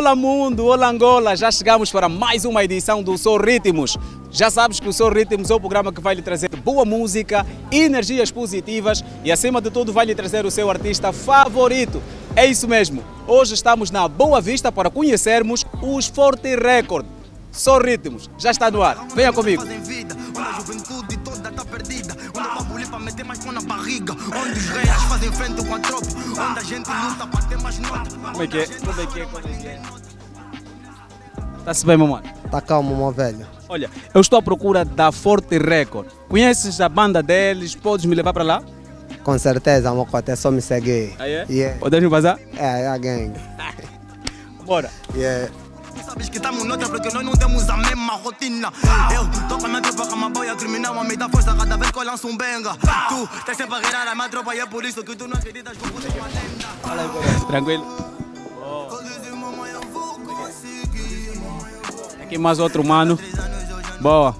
Olá mundo, olá Angola, já chegamos para mais uma edição do Sou Ritmos. Já sabes que o Sou Ritmos é o programa que vai lhe trazer boa música, energias positivas e acima de tudo vai lhe trazer o seu artista favorito. É isso mesmo, hoje estamos na Boa Vista para conhecermos os Forte Record. Sou Ritmos, já está no ar, venha comigo. Meter mais pão na barriga. Onde os reis fazem frente com a tropa. Onde a gente luta para ter mais nota. Como é que é? Como é que é? Como é que é? Está-se bem, mamãe? Está calmo, meu velho. Olha, eu estou à procura da Forte Record. Conheces a banda deles? Podes me levar para lá? Com certeza, meu até só me seguir. Ah, é? Yeah. Podemos me vazar? É, é a gang. Bora. Yeah. Sabes que estamos noutra porque nós não temos a mesma rotina. Eu tô com a minha tropa com uma boia criminal, a me dá força cada vez que eu lanço um benga. Tu tens sempre a guerrear a minha tropa e é por isso que tu não acreditas que eu uma lenda. Tranquilo. Aqui mais outro mano. Boa.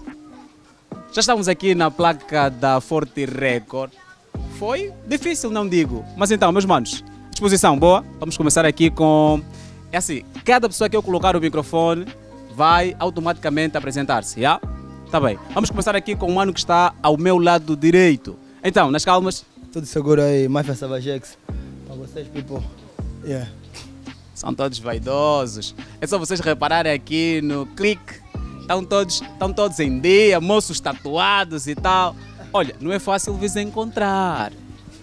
Já estamos aqui na placa da Forte Record. Foi difícil, não digo. Mas então, meus manos, disposição boa. Vamos começar aqui com é assim, cada pessoa que eu colocar o microfone vai automaticamente apresentar-se, já? Tá bem. Vamos começar aqui com o mano que está ao meu lado direito. Então, nas calmas. Tudo seguro aí, Mafia Savagex. Para vocês, people. Yeah. São todos vaidosos. É só vocês repararem aqui no clique. Estão todos, estão todos em dia, moços tatuados e tal. Olha, não é fácil vos encontrar.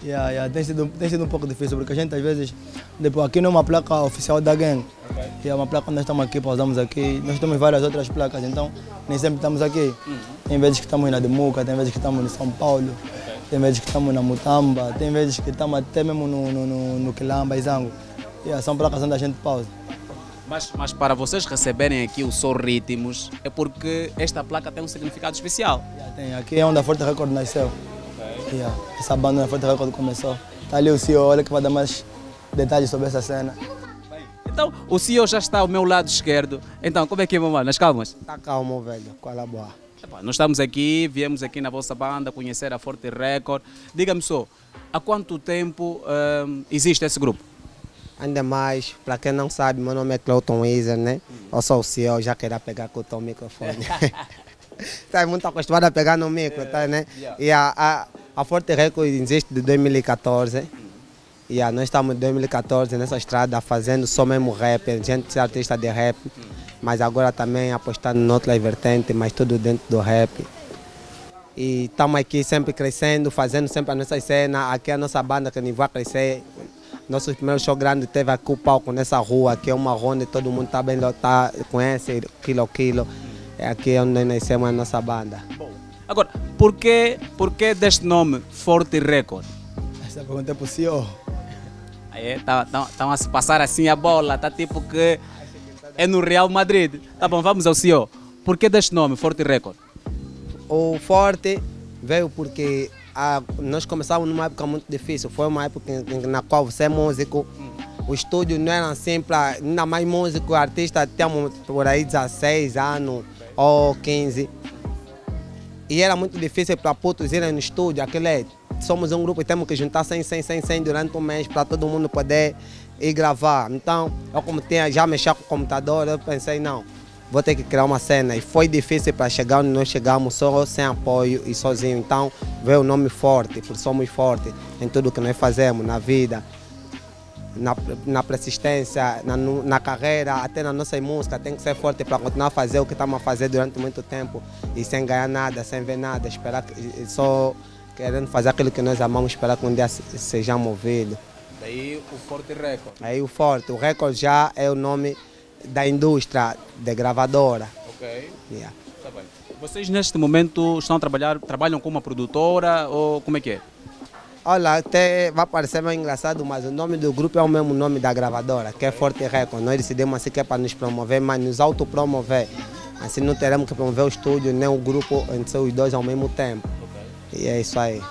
Yeah, yeah. Tem, sido, tem sido um pouco difícil porque a gente às vezes, depois aqui não é uma placa oficial da gang, okay. é uma placa que nós estamos aqui, pausamos aqui, nós temos várias outras placas, então nem sempre estamos aqui. Uhum. Tem vezes que estamos na Demuca, tem vezes que estamos em São Paulo, okay. tem vezes que estamos na Mutamba, tem vezes que estamos até mesmo no, no, no, no Quilamba e Zango. Yeah, são placas onde a gente pausa. Mas, mas para vocês receberem aqui o Sou Ritmos, é porque esta placa tem um significado especial. Yeah, tem. Aqui é onde a Forte Record nasceu. Yeah. Essa banda na Forte quando começou. Está ali o CEO, olha que vai dar mais detalhes sobre essa cena. Então, o CEO já está ao meu lado esquerdo. Então, como é que é, mamãe? Nas calmas? Está calmo, velho. Qual a boa? nós estamos aqui, viemos aqui na vossa banda conhecer a Forte Record. Diga-me só, há quanto tempo um, existe esse grupo? Ainda mais, para quem não sabe, meu nome é Cleuton Weiser, né? Eu sou o CEO, já queria pegar com o teu microfone. Está muito acostumado a pegar no micro, tá, né? E a, a a Forte Record existe de 2014. E nós estamos em 2014 nessa estrada fazendo só mesmo rap, gente é artista de rap, mas agora também apostando em outras vertentes, mas tudo dentro do rap. E estamos aqui sempre crescendo, fazendo sempre a nossa cena, aqui é a nossa banda que vai crescer. Nosso primeiro show grande teve aqui o palco nessa rua, que é uma rua onde todo mundo tá bem, tá, conhece, quilo quilo. É aqui onde nascemos a nossa banda. Agora, por que, por que deste nome Forte Record? Essa pergunta é para o senhor. Estão a se passar assim a bola, tá tipo que é no Real Madrid. Tá bom, vamos ao senhor. Por que deste nome, Forte Record? O Forte veio porque a, nós começamos numa época muito difícil. Foi uma época na qual você é músico, o estúdio não era assim para ainda mais músico, artista, temos por aí 16 anos ou 15. E era muito difícil para putos irem no estúdio. Aquele é, somos um grupo e temos que juntar 100, 100, 100, 100 durante um mês para todo mundo poder ir gravar. Então, eu como tinha já mexer com o computador, eu pensei, não, vou ter que criar uma cena. E foi difícil para chegar onde nós chegamos só sem apoio e sozinho. Então, veio o nome forte, porque somos fortes em tudo que nós fazemos na vida na, na persistência, na, na, carreira, até na nossa música, tem que ser forte para continuar a fazer o que estamos a fazer durante muito tempo e sem ganhar nada, sem ver nada, esperar só querendo fazer aquilo que nós amamos, esperar que um dia sejamos ouvidos. Daí o Forte Record. Aí o Forte, o Record já é o nome da indústria de gravadora. Ok. Yeah. Tá bem. Vocês neste momento estão a trabalhar, trabalham com uma produtora ou como é que é? Olha, até vai parecer meio engraçado, mas o nome do grupo é o mesmo nome da gravadora, que é Forte Record. Nós decidimos assim que é para nos promover, mas nos autopromover. Assim não teremos que promover o estúdio nem o grupo entre os dois ao mesmo tempo. E é isso aí.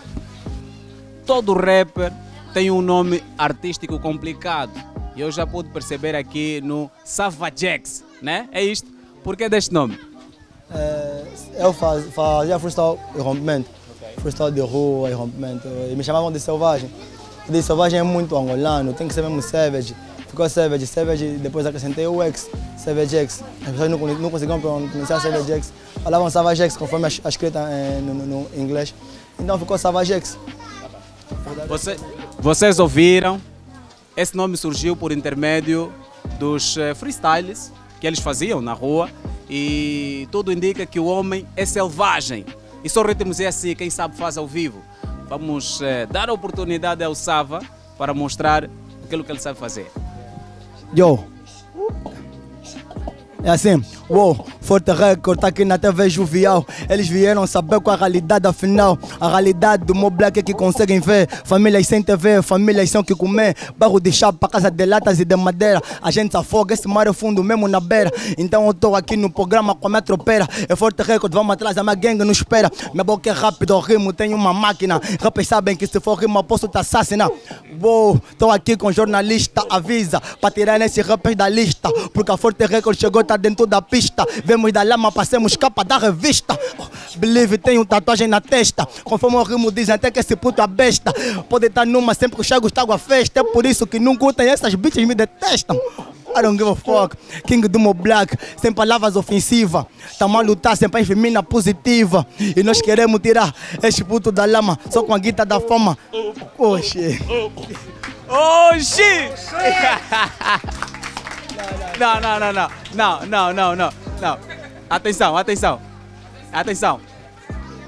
Todo rapper tem um nome artístico complicado. E eu já pude perceber aqui no Savagex, né? É isto. Por que deste nome? É, eu faz, fazia freestyle e rompimento. Freestyle de rua e rompimento. E me chamavam de selvagem. De selvagem é muito angolano, tem que ser mesmo savage. Ficou savage, savage, depois acrescentei o X, Savage X. As pessoas não, não conseguiam pronunciar Savage X. Falavam Savage X conforme a, escrita eh, no, no, no, inglês. Então ficou Savage X. Você, vocês ouviram? Esse nome surgiu por intermédio dos eh, freestyles que eles faziam na rua e tudo indica que o homem é selvagem. E só ritmos é assim, quem sabe faz ao vivo. Vamos eh, dar a oportunidade ao Sava para mostrar aquilo que ele sabe fazer. Yo! É assim, uou, Forte Record, tá aqui na TV Juvial. Eles vieram saber qual a realidade afinal. A realidade do meu black é que conseguem ver. Famílias sem TV, famílias sem que comer. Barro de chapa, casa de latas e de madeira. A gente se afoga, esse mar é fundo mesmo na beira. Então eu tô aqui no programa com a metropera. É Forte Record, vamos atrás, a minha gangue não espera. Minha boca é rápida, o rimo tem uma máquina. Rappers sabem que se for rima posso te assassinar. Uou, tô aqui com jornalista, avisa. Pra tirar nesse rappers da lista. Porque a Forte Record chegou, tá dentro da pista. Vemos da lama, passemos capa da revista. Believe tem um tatuagem na testa. Conforme o rimo dizem, até que esse puto é besta. Pode estar numa sempre que o chego está a festa. É por isso que não curtem essas bitches me detestam. I don't give a fuck. King do meu black, sem palavras ofensivas. Tamo a lutar sempre em femina positiva. E nós queremos tirar este puto da lama, só com a guita da fama. Oxê. Oxi! Não, não, não, não. Não, não, não, não. Não. Atenção, atenção. Atenção.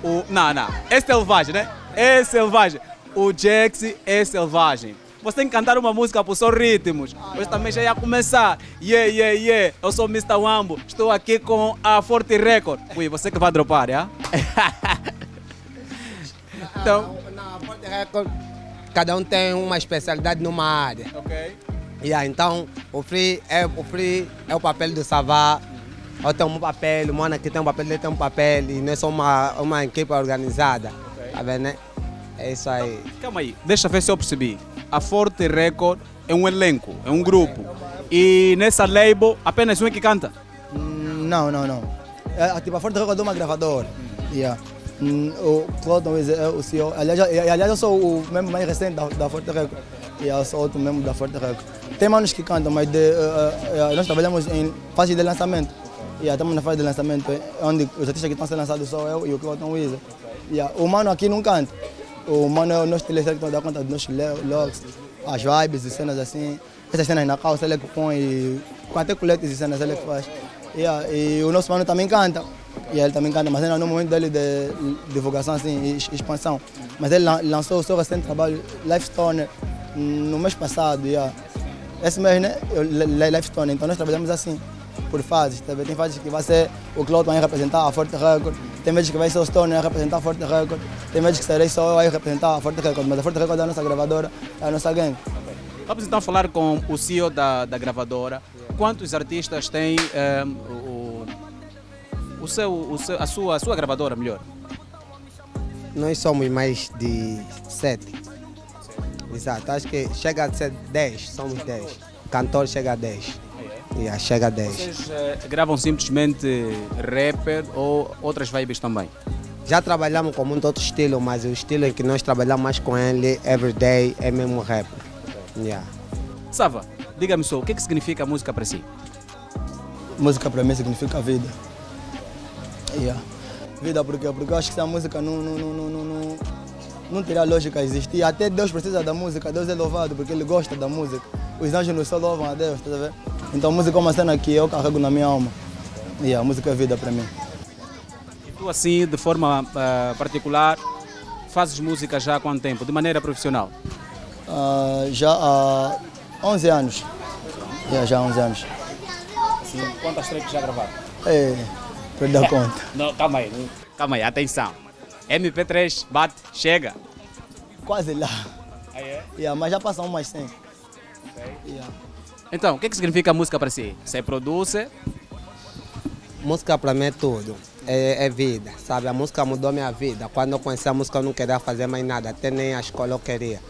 O, não, não. É selvagem, né? É selvagem. O Jax é selvagem. Você tem que cantar uma música por só ritmos. Você também já ia começar. Yeah, yeah, yeah. Eu sou Mr. Wambo. Estou aqui com a Forte Record. Ui, você que vai dropar, é? então. Na Forte Record, cada um tem uma especialidade numa área. Ok. Yeah, então, o free, é, o free é o papel do Savá. Eu tenho um papel, o mano aqui tem um papel, ele tem um papel. E nós somos uma, uma equipe organizada. Tá vendo, né? É isso aí. Calma aí, deixa eu ver se eu percebi. A Forte Record é um elenco, é um grupo. E nessa label, apenas um é que canta. Hum, Não, não, não. É, tipo, a Forte Record é uma gravadora. Yeah. Hum, O Cloton é o CEO. Aliás, eu- aliás, eu sou o membro mais recente da, da Forte Record. E eu sou outro membro da Forte Record. Tem manos que cantam, mas de, eh, nós trabalhamos em fase de lançamento. Yeah, estamos na fase de lançamento, eh, onde os artistas que estão sendo lançados sou eu e o Cloton Weezer. Yeah. O mano aqui não canta. O mano é o nosso telesérico que dá conta dos nossos looks, as vibes e cenas assim. Essas cenas na calça ele é que põe e até coletes e cenas ele é que faz. Yeah, e o nosso mano também canta. E ele também canta, mas ainda no momento dele de divulgação assim, e ex- expansão. Mas ele lan- lançou o seu recente trabalho, Life Stoner, no mês passado. Yeah. Esse mês, né? eu- Le- Le- Life Stoner. Então nós trabalhamos assim, por fases. tá? Tem fases que vai ser o Cloud vai representar a Forte Record. Tem vezes que vai ser o Stoner a representar a Forte Record. Tem vezes que serei só eu a representar a Forte Record. Mas a Forte Record é a nossa gravadora, é a nossa gangue. Vamos então falar com o CEO da, da gravadora. Quantos artistas tem eh, o, o seu, o seu, a, sua, a sua gravadora, melhor? Nós somos mais de sete. Exato, acho que chega a ser 10, somos 10. Cantor chega a 10. Yeah, chega a 10. Vocês eh, gravam simplesmente rapper ou outras vibes também? Já trabalhamos com muito outro estilo, mas o estilo em que nós trabalhamos mais com ele, everyday, é mesmo rap. Yeah. Sava, diga-me só, o que, é que significa a música para si? Música para mim significa vida. Yeah. Vida porque, porque eu acho que se a música não, não, não, não, não, não, teria lógica existir. Até Deus precisa da música, Deus é louvado porque Ele gosta da música. Os anjos no céu louvam a Deus, tá vendo? Então a música é uma cena que eu carrego na minha alma. E a música é vida para mim. E tu assim, de forma ah, particular, fazes música já há quanto tempo? De maneira profissional? Ah, já há 11 anos. Yeah, já há 11 anos. Sim. Quantas tracks já gravaram? É, perdi a conta. Não, calma aí. Calma aí, atenção. MP3, bate, chega. quase lá. Ah, é? Yeah, mas já passam umas 100. Yeah. Então, o que, que significa música para si? Você produz? Música para mim é tudo. É, é vida, sabe? A música mudou minha vida. Quando eu conheci a música eu não queria fazer mais nada, até nem a escola eu queria.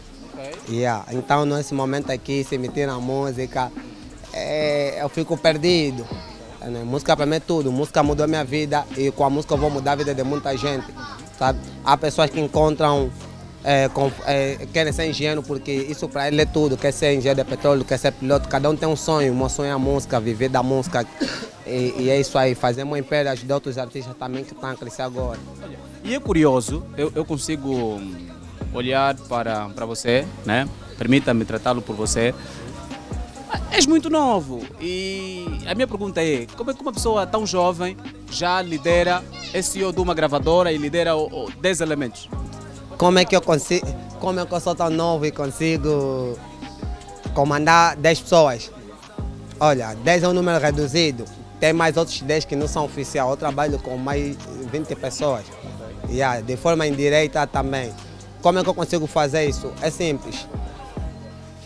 Yeah. Então nesse momento aqui, se meter na música, é, eu fico perdido. É, né? Música para mim é tudo. Música mudou minha vida e com a música eu vou mudar a vida de muita gente. Sabe? Há pessoas que encontram, é, com, é, querem ser engenheiro porque isso para ele é tudo. Quer ser engenheiro de petróleo, quer ser piloto. Cada um tem um sonho. Meu sonho é a música, viver da música. E, e é isso aí. Fazemos um império, ajudar outros artistas também que estão a crescer agora. E é curioso, eu, eu consigo hum, olhar para, para você, né? Permita-me tratá-lo por você. Ah, És muito novo e a minha pergunta é: como é que uma pessoa tão jovem já lidera é CEO de uma gravadora e lidera o, o 10 elementos? Como é que eu consigo, como é que eu sou tão novo e consigo comandar 10 pessoas? Olha, 10 é um número reduzido. Tem mais outros 10 que não são oficiais. Eu trabalho com mais 20 pessoas. Yeah, de forma indireta também. Como é que eu consigo fazer isso? É simples.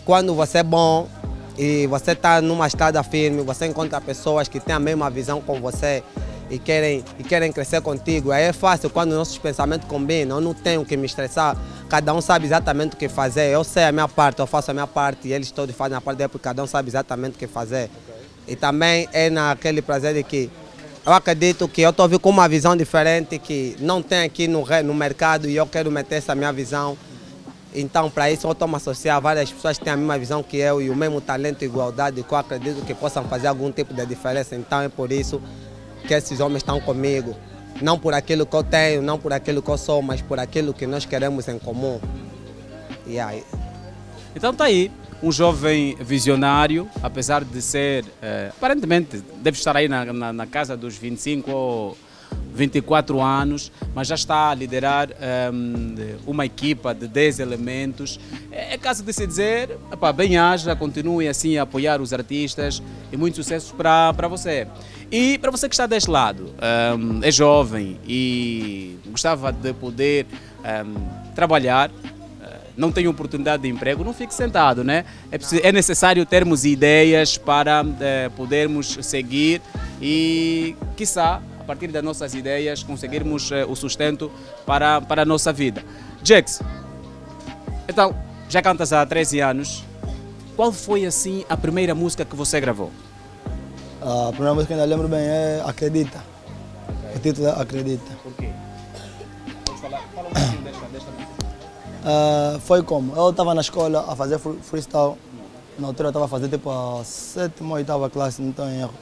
Quando você é bom e você está numa estrada firme, você encontra pessoas que têm a mesma visão com você e querem, e querem crescer contigo. Aí é fácil quando nossos pensamentos combinam. Eu não tenho que me estressar. Cada um sabe exatamente o que fazer. Eu sei a minha parte, eu faço a minha parte e eles todos fazem a parte deles porque cada um sabe exatamente o que fazer. E também é naquele prazer de que eu acredito que eu estou com uma visão diferente que não tem aqui no, no mercado e eu quero meter essa minha visão. Então, para isso, eu estou me associar a várias pessoas que têm a mesma visão que eu e o mesmo talento e igualdade que eu acredito que possam fazer algum tipo de diferença. Então, é por isso que esses homens estão comigo. Não por aquilo que eu tenho, não por aquilo que eu sou, mas por aquilo que nós queremos em comum. E aí, Então tá aí, um jovem visionário, apesar de ser, eh, aparentemente, deve estar aí na, na, na casa dos 25 ou 24 anos, mas já está a liderar ehm, uma equipa de 10 elementos. É, é caso de se dizer, epá, bem haja, continue assim a apoiar os artistas e muito sucesso para você. E para você que está deste lado, ehm, é jovem e gostava de poder ehm, trabalhar não tem oportunidade de emprego, não fique sentado, né? É, preciso- é necessário termos ideias para eh, podermos seguir e, quiçá, a partir das nossas ideias, conseguirmos eh, o sustento para, para a nossa vida. Jax, então, já cantas há 13 anos. Qual foi, assim, a primeira música que você gravou? A primeira música que ainda lembro bem é Acredita. O título é Acredita. Por quê? Fala, fala um pouquinho desta, desta música. Ah, foi como? Eu estava na escola a fazer free- freestyle. Na altura eu estava a fazer tipo a sétima ou oitava classe, não estou em erro.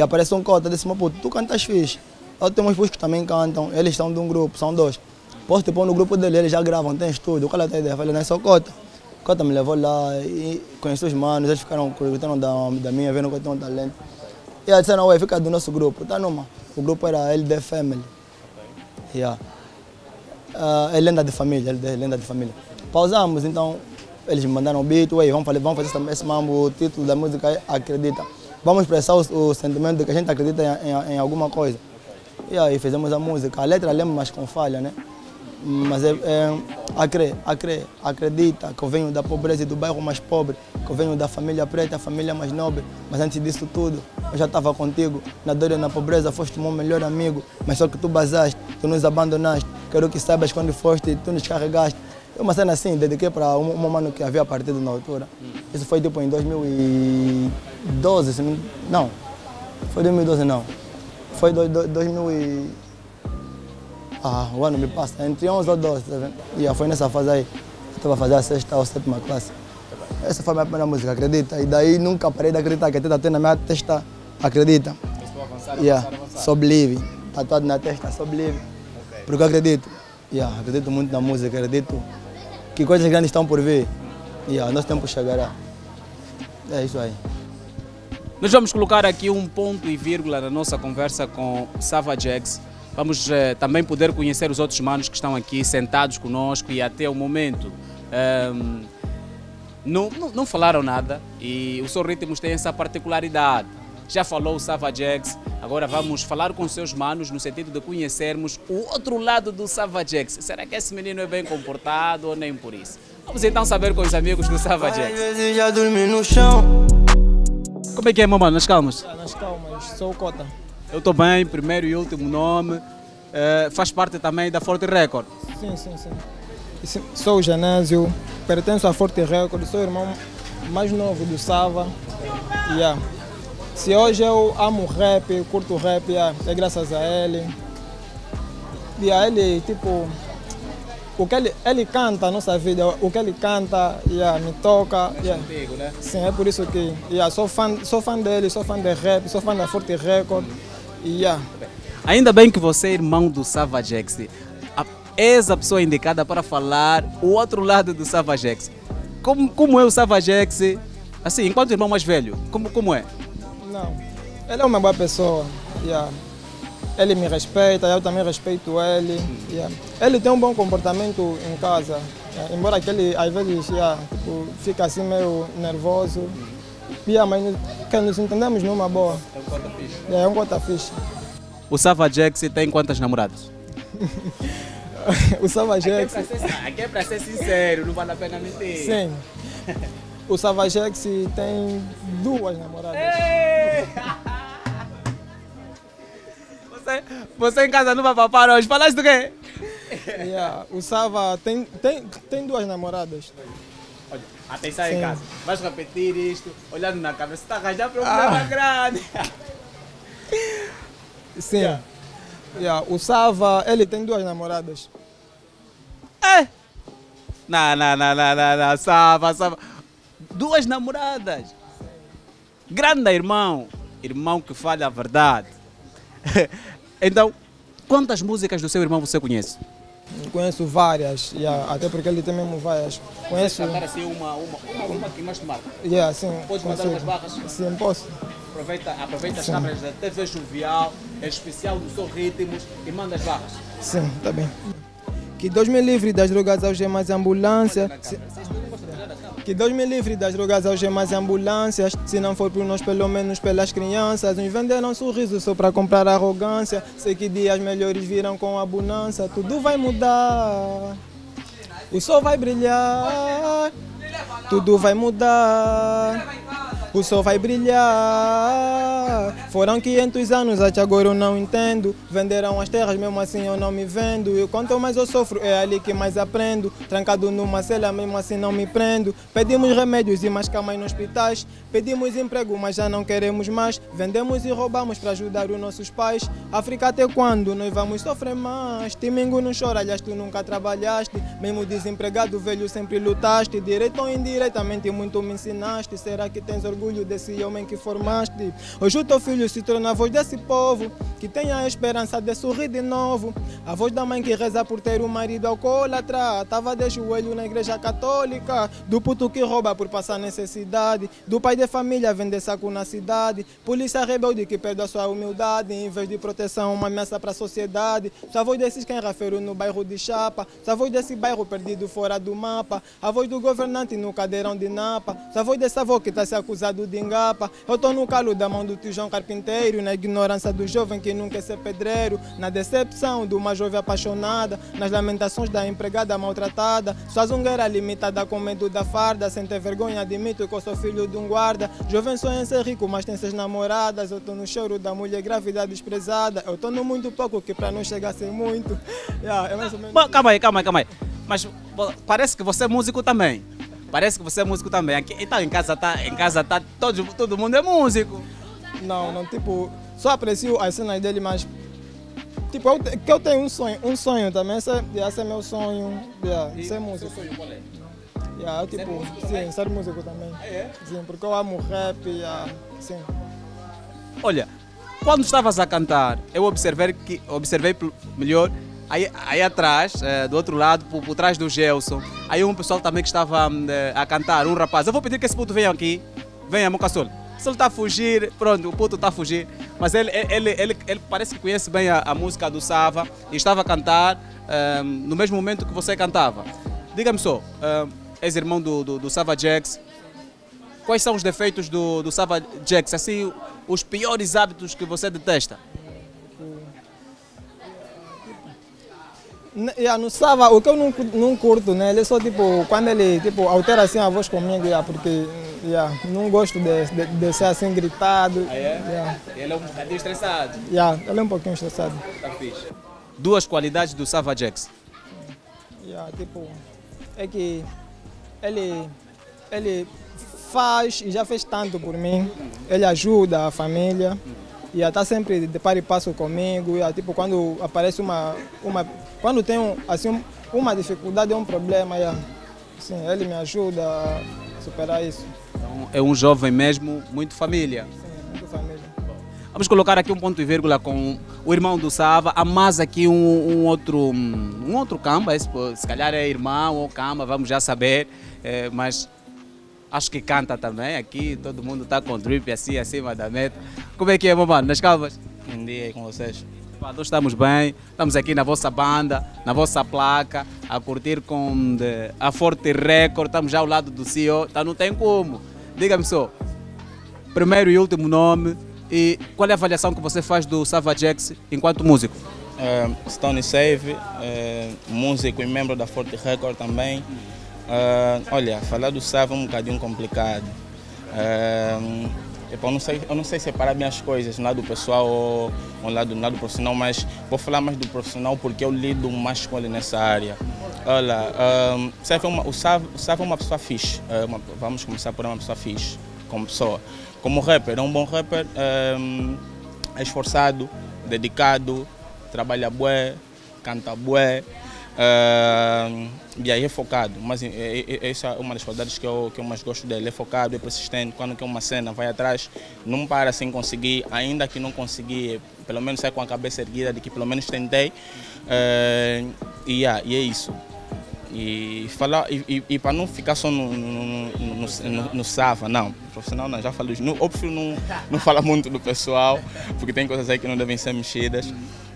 E apareceu um cota, disse, meu puto, tu cantas fixe. Eu tenho uns putos que também cantam, eles estão de um grupo, são dois. Posso te pôr no grupo dele, eles já gravam, tem estúdio, qual é a tua ideia? Eu falei, não é só cota. Cota me levou lá e conheci os manos, eles ficaram curtindo da, da minha, vendo que eu tenho um talento. E aí disseram, ué, fica do nosso grupo, tá numa. O grupo era LD Family. Yeah. Ah, é lenda de família, é lenda de família. Pausamos, então eles me mandaram o beat, ué, vamos fazer, vamos fazer esse mambo, o título da música é Acredita. Vamos expressar o, o sentimento de que a gente acredita em, em- em alguma coisa. E aí fizemos a música. A letra lembro, mas com falha, né? Mas é, é acre, acre, acredita que eu venho da pobreza e do bairro mais pobre, que eu venho da família preta, a família mais nobre. Mas antes disso tudo, eu já estava contigo. Na dor e na pobreza foste o meu melhor amigo. Mas só que tu basaste, tu nos abandonaste. Quero que saibas quando foste, tu nos carregaste. É Uma cena assim, dediquei para um, um mano que havia partido na altura. Isso foi tipo em 2012, se não, não. Foi 2012 não. Foi do, do, 2000 e... Ah, o ano me passa, entre 11 ou 12, tá vendo? E foi nessa fase aí. Eu estava a fazer a sexta ou sétima classe. Essa foi a minha primeira música, acredita? E daí nunca parei de acreditar, que até tatuei na minha testa, acredita? Yeah, sou believe. Tatuado na testa, sou believe. Porque eu acredito. Yeah, acredito muito na música, acredito que coisas grandes estão por vir. Yeah, nosso tempo chegará. É isso aí. Nós vamos colocar aqui um ponto e vírgula na nossa conversa com Sava Jax. Vamos eh, também poder conhecer os outros manos que estão aqui sentados conosco e até o momento ehm, não, não, não falaram nada e o Sou Ritmos tem essa particularidade. Já falou o Savage X, agora vamos falar com os seus manos no sentido de conhecermos o outro lado do Savage X. Será que esse menino é bem comportado ou nem por isso? Vamos então saber com os amigos do Savage Às X. vezes já dormi no chão. Como é que é, meu mano? Nas calmas. Ah, nas calmas, sou o Cota. Eu estou bem, primeiro e último nome. Eh, faz parte também da Forte Record. Sim, sim, sim. Sim, Sou o Genésio, pertenço à Forte Record, sou o irmão mais novo do Sava. Yeah. Se hoje eu amo rap, curto rap, yeah, é graças a ele. E a ele, tipo, o que ele, ele canta a nossa vida, o que ele canta, yeah, me toca. Yeah. Contigo, né? Sim, é por isso que yeah, sou, fã, sou fã dele, sou fã de rap, sou fã da Forte Record. Yeah. Ainda bem que você é irmão do Savage X. És a pessoa indicada para falar o outro lado do Savage X. Como, como é o Savage X? Assim, enquanto irmão mais velho, como, como é? Não, ele é uma boa pessoa. yeah. Ele me respeita, eu também respeito ele. yeah. Ele tem um bom comportamento em casa. yeah. Embora que ele às vezes yeah, tipo, fica assim meio nervoso. Yeah, mas que nos entendemos numa boa. Yeah, é um conta fixe. O Savage X tem quantas namoradas? o Savagex, Aqui é para ser sincero, não vale a pena mentir. sim. O Savagex tem duas namoradas. Você, você em casa não vai papar hoje. Falaste do quê? Yeah, o Sava tem, tem, tem duas namoradas. Olha, atenção em Sim. casa. Vais repetir isto, olhando na câmera. Você está a arranjar problema grande. Sim. Yeah, o Sava, ele tem duas namoradas. É? Não, não, não, não, não, não. Sava, sava. Duas namoradas. Grande irmão. Irmão que fala a verdade. então, quantas músicas do seu irmão você conhece? Conheço várias, yeah, até porque ele tem mesmo várias. Conheço, assim uma, uma, uma, uma que mais te marca. yeah, sim, Pode mandar umas barras? Sim, posso. Aproveita, aproveita as câmeras da TV Jovial, em especial do Som Ritmos, e manda as barras. Sim, tá bem. Que Deus me livre das drogas, algemas e ambulância. Se- Que Deus me livre das drogas, algemas e ambulâncias. Se não for por nós, pelo menos pelas crianças. Uns venderam sorriso só para comprar arrogância. Sei que dias melhores virão com abundância. Tudo vai mudar. O sol vai brilhar. Tudo vai mudar. O sol vai brilhar. Foram 500 anos, até agora eu não entendo. Venderam as terras, mesmo assim eu não me vendo. E quanto mais eu sofro, é ali que mais aprendo. Trancado numa cela, mesmo assim não me prendo. Pedimos remédios e mais calma nos hospitais. Pedimos emprego, mas já não queremos mais. Vendemos e roubamos para ajudar os nossos pais. África até quando nós vamos sofrer mais? Timingo não chora, aliás, tu nunca trabalhaste. Mesmo desempregado, velho, sempre lutaste. Direito ou indiretamente, muito me ensinaste. Será que tens orgulho desse homem que formaste? Hoje o teu filho se torna a voz desse povo. Que tem a esperança de sorrir de novo. A voz da mãe que reza por ter um marido alcoólatra. Tava de joelho na igreja católica. Do puto que rouba por passar necessidade. Do pai de família vender saco na cidade. Polícia rebelde que perde a sua humildade. Em vez de proteção, uma ameaça para a sociedade. Só voz desses quem rafeiro no bairro de Chapa. Só voz desse bairro perdido fora do mapa. A voz do governante no cadeirão de Napa. Só voz desse avô que está se acusado de engapa. Eu tô no calo da mão do tio João Carpinteiro. Na ignorância do jovem que nunca quer ser pedreiro. Na decepção de uma jovem apaixonada. Nas lamentações da empregada maltratada. Sua zungueira limitada com medo da farda. Sem ter vergonha, admito que eu sou filho de um guarda. Jovem sonha em ser rico, mas tem seis namoradas. Eu tô no choro da mulher grávida desprezada. Eu tô no muito pouco que pra não chegar a ser muito. Yeah, é mais ou menos Bom, calma aí, calma aí, calma aí. Mas parece que você é músico também. Parece que você é músico também. Aqui, então em casa tá, em casa tá todo, todo mundo é músico. Não, não, tipo, só aprecio as cenas dele, mas tipo, eu, que eu tenho um sonho, um sonho também, esse, é- esse é meu sonho, yeah, ser músico. Yeah, eu, tipo, sim, ser músico também. Sim, porque eu amo rap, yeah, sim. Olha, quando estavas a cantar, eu observei que observei melhor aí, aí atrás, eh, do outro lado, por, por trás do Gelson, aí um pessoal também que estava eh, a cantar, um rapaz. Eu vou pedir que esse puto venha aqui, venha, Mocassol. Se ele está a fugir, pronto, o puto está a fugir. Mas ele, ele, ele, ele parece que conhece bem a, a música do Sava e estava a cantar hum, no mesmo momento que você cantava. Diga-me só, hum, és irmão do, do, do Sava Jax, quais são os defeitos do, do Sava Jax? Assim, os piores hábitos que você detesta? Yeah, no Sava, o que eu não, não curto, né? Ele é só tipo, quando ele tipo, altera assim a voz comigo, yeah, porque yeah, não gosto de, de, de ser assim gritado. Yeah, Ele é um bocadinho estressado. yeah, ele é um pouquinho estressado. Tá fixe. Duas qualidades do Sava Jax. Yeah, tipo, é que ele, ele faz e já fez tanto por mim. Ele ajuda a família. E está sempre de par e passo comigo. Yeah, tipo, quando aparece uma, uma quando tenho assim uma dificuldade, um problema, yeah, sim, ele me ajuda a superar isso. Então, é um jovem mesmo, muito família. Sim, muito família. Vamos colocar aqui um ponto e vírgula com o irmão do Sava, a mais aqui um, um outro um outro camba, pô, se calhar é irmão ou camba, vamos já saber, eh, mas acho que canta também aqui, todo mundo está com drip assim, acima da meta. Como é que é, meu mano, nas calvas? Bom dia aí com vocês. Nós estamos bem, estamos aqui na vossa banda, na vossa placa, a curtir com a Forte Record, estamos já ao lado do CEO, tá, não tem como. Diga-me só, primeiro e último nome e qual é a avaliação que você faz do Sava Jax enquanto músico? Eh, Stone Save, eh, músico e membro da Forte Record também. Eh, olha, falar do Sava é um bocadinho complicado. Epá, eu, não sei, eu não sei separar bem as coisas, um lado pessoal ou um lado, um lado profissional, mas vou falar mais do profissional porque eu lido mais com ele nessa área. Olha, eh, Sava é uma- o Sava é uma pessoa fixe. uma- vamos começar por uma pessoa fixe, como pessoa. Como rapper, é um bom rapper, é esforçado, dedicado, trabalha bué, canta bué, uh, e aí é focado. Mas é, é- é- essa é uma das qualidades que eu, que eu mais gosto dele. É focado, é persistente. Quando quer uma cena, vai atrás, não para sem conseguir, ainda que não conseguir, pelo menos sai com a cabeça erguida de que pelo menos tentei. Uh, e, yeah, e é isso. E, falar, e, e, e para não ficar só no, no, no, no, no- no Sava, não, profissional não, já falei, eu prefiro não, não falar muito do pessoal, porque tem coisas aí que não devem ser mexidas.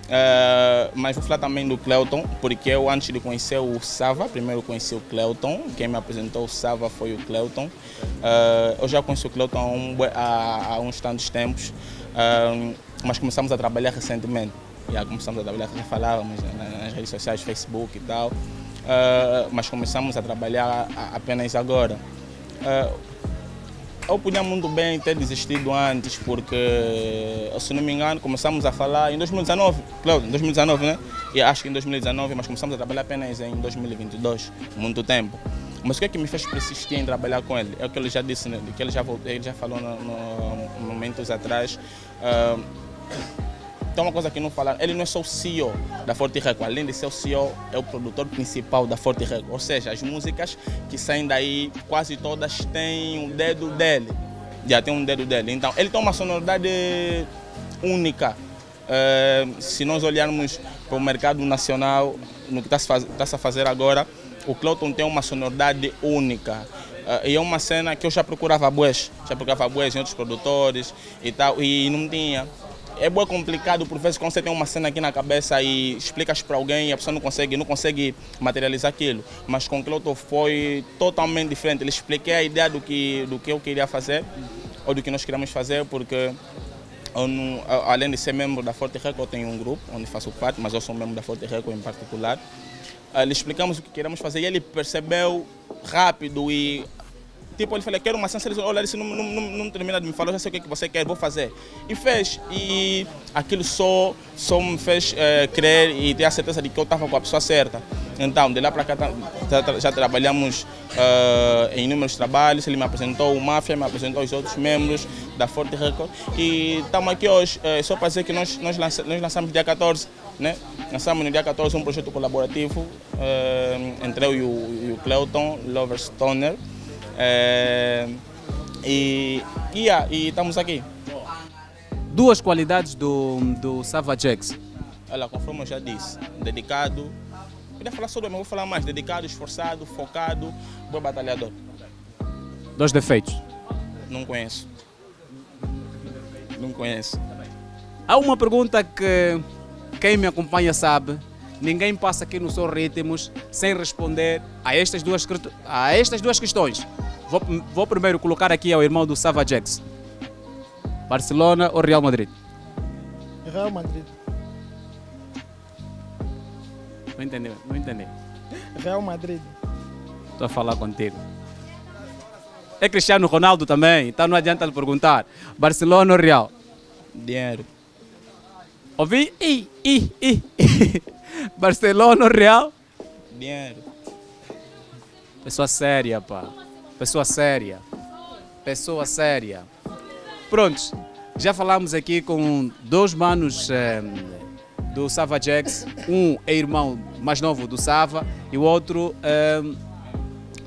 Eh, mas vou falar também do Cleuton, porque eu antes de conhecer o Sava, primeiro conheci o Cleuton, quem me apresentou o Sava foi o Cleuton. Eh, eu já conheci o Cleuton há, um, há, há uns tantos tempos, eh, mas começamos a trabalhar recentemente. Já começamos a trabalhar, já falávamos na- nas redes sociais, Facebook e tal, mas começamos a trabalhar apenas agora. Eh, eu podia muito bem ter desistido antes, porque, se não me engano, começamos a falar em 2019, Cláudio, em 2019, né? E acho que em 2019, mas começamos a trabalhar apenas em 2022, muito tempo. Mas o que é que me fez persistir em trabalhar com ele? É o que ele já disse, né? que ele já, voltou, ele já falou no, no- momentos atrás. Ah, tem uma coisa que não falaram, ele não é só o CEO da Forte Record, além de ser o CEO, é o produtor principal da Forte Record. Ou seja, as músicas que saem daí, quase todas têm um dedo dele. Já tem um dedo dele. Então, ele tem uma sonoridade única. Eh, se nós olharmos para o mercado nacional, no que está se, está -se a fazer agora, o Cloton tem uma sonoridade única. Eh, e é uma cena que eu já procurava bués, já procurava bués em outros produtores e tal, e não tinha é bem complicado por vezes quando você tem uma cena aqui na cabeça e explicas para alguém e a pessoa não consegue, não consegue materializar aquilo. Mas com o Cloto foi totalmente diferente. Ele expliquei a ideia do que, do que eu queria fazer ou do que nós queríamos fazer, porque não, além de ser membro da Forte Record, eu tenho um grupo onde faço parte, mas eu sou membro da Forte Record em particular. Lhe explicamos o que queríamos fazer e ele percebeu rápido e Tipo, ele falou, quero uma cena, ele disse, olha, isso não, não, não, termina de me falar, eu já sei o que, é que você quer, vou fazer. E fez. E aquilo só, só me fez eh, crer e ter a certeza de que eu estava com a pessoa certa. Então, de lá para cá, tá- tá- tá- já trabalhamos eh, em inúmeros trabalhos, ele me apresentou o Máfia, me apresentou os outros membros da Forte Record. E estamos aqui hoje, eh, só para dizer que nós, nós, lança- nós lançamos dia 14, né? Lançamos no dia 14 um projeto colaborativo eh, entre eu e o, e o Cleuton, Lover Stoner. É, e, e, ah, e estamos aqui. Duas qualidades do, do Jax. Olha, conforme eu já disse, dedicado. Podia falar do mas vou falar mais. Dedicado, esforçado, focado, bom batalhador. Dois defeitos. Não conheço. Não conheço. Há uma pergunta que quem me acompanha sabe. Ninguém passa aqui no Só Ritmos sem responder a estas duas, a estas duas questões. Vou, vou primeiro colocar aqui ao irmão do Sava Jax. Barcelona ou Real Madrid? Real Madrid. Não entendi, não entendi. Real Madrid. Estou a falar contigo. É Cristiano Ronaldo também, então não adianta lhe perguntar. Barcelona ou Real? Dinheiro. Ouvi? I, I, I. Barcelona ou Real? Dinheiro. Pessoa séria, pá. Pessoa séria. Pessoa séria. Prontos. Já falamos aqui com dois manos eh, do Sava Jax. Um é irmão mais novo do Sava e o outro eh,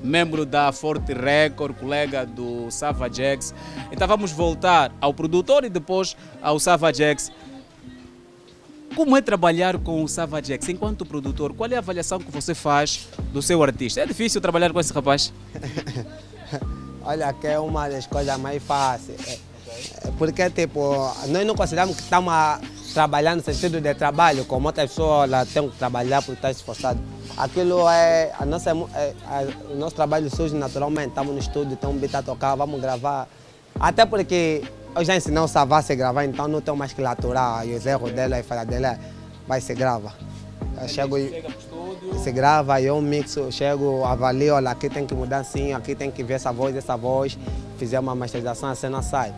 membro da Forte Record, colega do Sava Jax. Então vamos voltar ao produtor e depois ao Sava Jax. Como é trabalhar com o Sava Jax enquanto produtor? Qual é a avaliação que você faz do seu artista? É difícil trabalhar com esse rapaz? Olha, que é uma das coisas mais fáceis. É- é Porque, tipo, nós não consideramos que estamos a trabalhar no sentido de trabalho, como outras pessoas lá têm que trabalhar por estar esforçado. Aquilo é, a nossa, é, o nosso trabalho surge naturalmente. Estamos no estúdio, tem um beat a tocar, vamos gravar. Até porque eu já ensinei o Savá a se gravar, então não tenho mais que laturar. Os erros dela e falha dela, vai se grava. Eu chego e se grava, eu mixo, eu chego, avalio, olha, aqui tem que mudar assim, aqui tem que ver essa voz, essa voz, fizer uma masterização, a cena sai.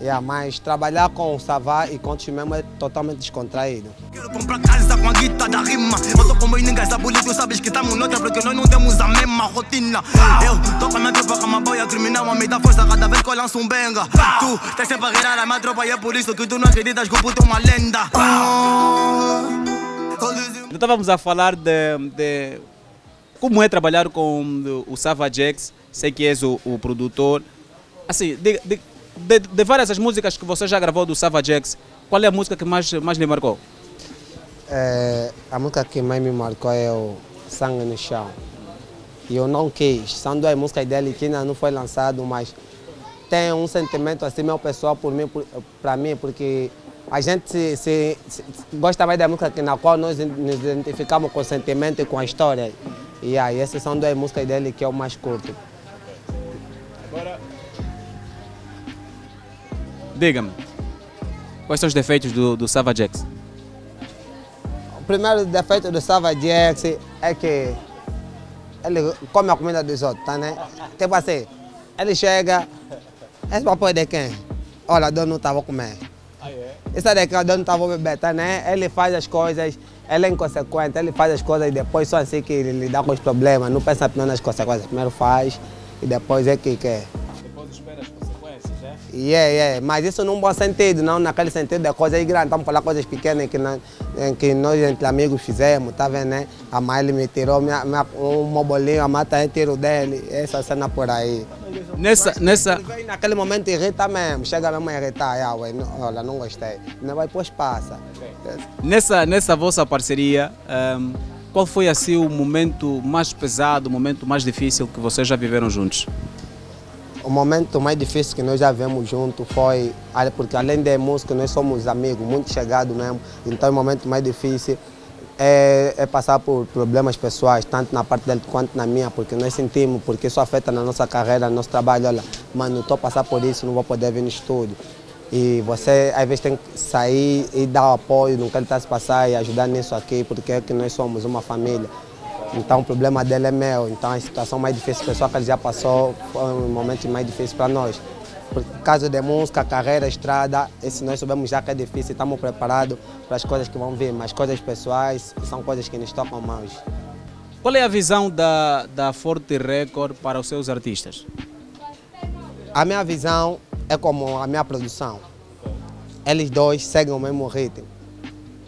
Yeah, mas trabalhar com o Savá e com o mesmo é totalmente descontraído. Quero comprar casa com a guita da rima. Eu tô com boi, ninguém sabe tu sabes que estamos noutra porque nós não temos a mesma rotina. Eu tô com a minha tropa, com uma boia criminal, a me dá força cada vez que eu lanço um benga. Tu tens sempre a guerrear a minha tropa e é por isso que tu não acreditas que o puto é uma lenda. Então vamos a falar de, de como é trabalhar com o Sava Jax, sei que és o, o produtor. Assim, de, de, de, de várias as músicas que você já gravou do Sava Jax, qual é a música que mais, mais lhe marcou? É, a música que mais me marcou é o Sangue no Chão. E eu não quis. São duas músicas dele que ainda não foi lançado, mas tem um sentimento assim meu pessoal por mim, para mim, porque a gente se, se, se, gosta mais da música que, na qual nós nos identificamos com o sentimento e com a história. E aí, essas são duas músicas dele que eu mais curto. Agora. Diga-me, quais são os defeitos do, do Sava Jax? O primeiro defeito do Sava Jax é que ele come a comida dos outros, tá né? Tipo assim, ele chega, esse papo é de quem? Olha, eu não estava comer. É? Isso é de que eu não estava beber, tá né? Ele faz as coisas, ele é inconsequente, ele faz as coisas e depois só assim que ele lida com os problemas, não pensa primeiro nas consequências, primeiro faz e depois é que quer. Yeah, yeah. Mas isso num bom sentido, não naquele sentido de coisas grandes. Estamos falando coisas pequenas que, nós, que nós entre amigos fizemos, tá vendo, né? A mãe ele me tirou minha, minha, um mobolinho, a mata é tiro dele, essa cena por aí. Nessa, nessa, Ele vem naquele momento irrita mesmo, chega mesmo a irritar, ah, ué, não, olha, não gostei. Não vai, depois passa. nessa, nessa vossa parceria, ehm, qual foi assim o momento mais pesado, o momento mais difícil que vocês já viveram juntos? O momento mais difícil que nós já vemos juntos foi, porque além de música, nós somos amigos, muito chegados mesmo. Então, o momento mais difícil é, é, passar por problemas pessoais, tanto na parte dele quanto na minha, porque nós sentimos, porque isso afeta na nossa carreira, no nosso trabalho. Olha, mano, estou passar por isso, não vou poder vir no estúdio. E você, às vezes, tem que sair e dar o apoio no que ele está se passar e ajudar nisso aqui, porque é que nós somos uma família. Então o problema dele é meu, então a situação mais difícil pessoal que ele já passou foi um momento mais difícil para nós. Por causa de música, carreira, estrada, esse nós sabemos já que é difícil, estamos preparados para as coisas que vão vir, mas coisas pessoais são coisas que nos tocam mais. Qual é a visão da, da Forte Record para os seus artistas? A minha visão é como a minha produção. Eles dois seguem o mesmo ritmo.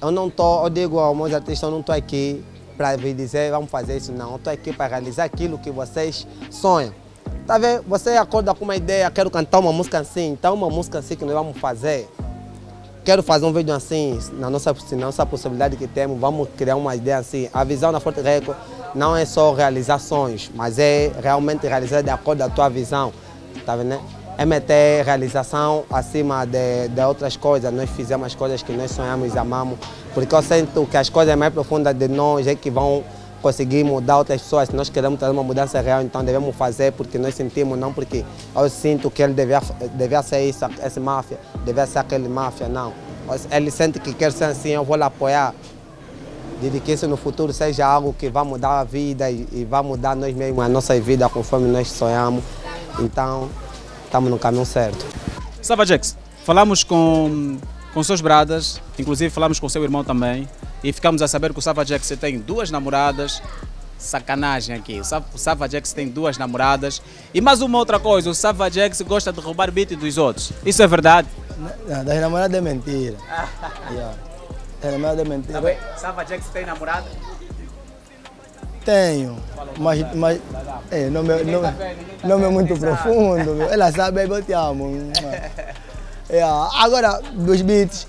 Eu não tô, eu digo aos meus artistas, eu não estou aqui para vir dizer vamos fazer isso, não. Estou aqui para realizar aquilo que vocês sonham. Tá vendo? Você acorda com uma ideia, quero cantar uma música assim, então uma música assim que nós vamos fazer. Quero fazer um vídeo assim, na nossa, na nossa possibilidade que temos, vamos criar uma ideia assim. A visão da Forte Record não é só realizar sonhos, mas é realmente realizar de acordo com a tua visão. Tá vendo? É meter realização acima de, de outras coisas. Nós fizemos as coisas que nós sonhamos e amamos, porque eu sinto que as coisas mais profundas de nós é que vão conseguir mudar outras pessoas. Se nós queremos ter uma mudança real, então devemos fazer porque nós sentimos, não porque eu sinto que ele devia, devia ser isso, esse máfia, devia ser aquele máfia, não. Ele sente que quer ser assim, eu vou lhe apoiar. De que isso no futuro seja algo que vai mudar a vida e, e vai mudar nós mesmos, a nossa vida conforme nós sonhamos. Então, estamos no caminho certo. Sava Jax, falamos com, com seus bradas, inclusive falamos com seu irmão também, e ficamos a saber que o Sava Jax tem duas namoradas. Sacanagem aqui. O Sa- O Sava Jax tem duas namoradas. E mais uma outra coisa, o Sava Jax gosta de roubar beat dos outros. Isso é verdade? Não, das namoradas é mentira. yeah. Das namoradas é mentira. Sava Jax tem namorada? Tenho, mas, mas é, não, é, não, não é muito profundo. Ela sabe, eu te amo. É, agora, dos beats,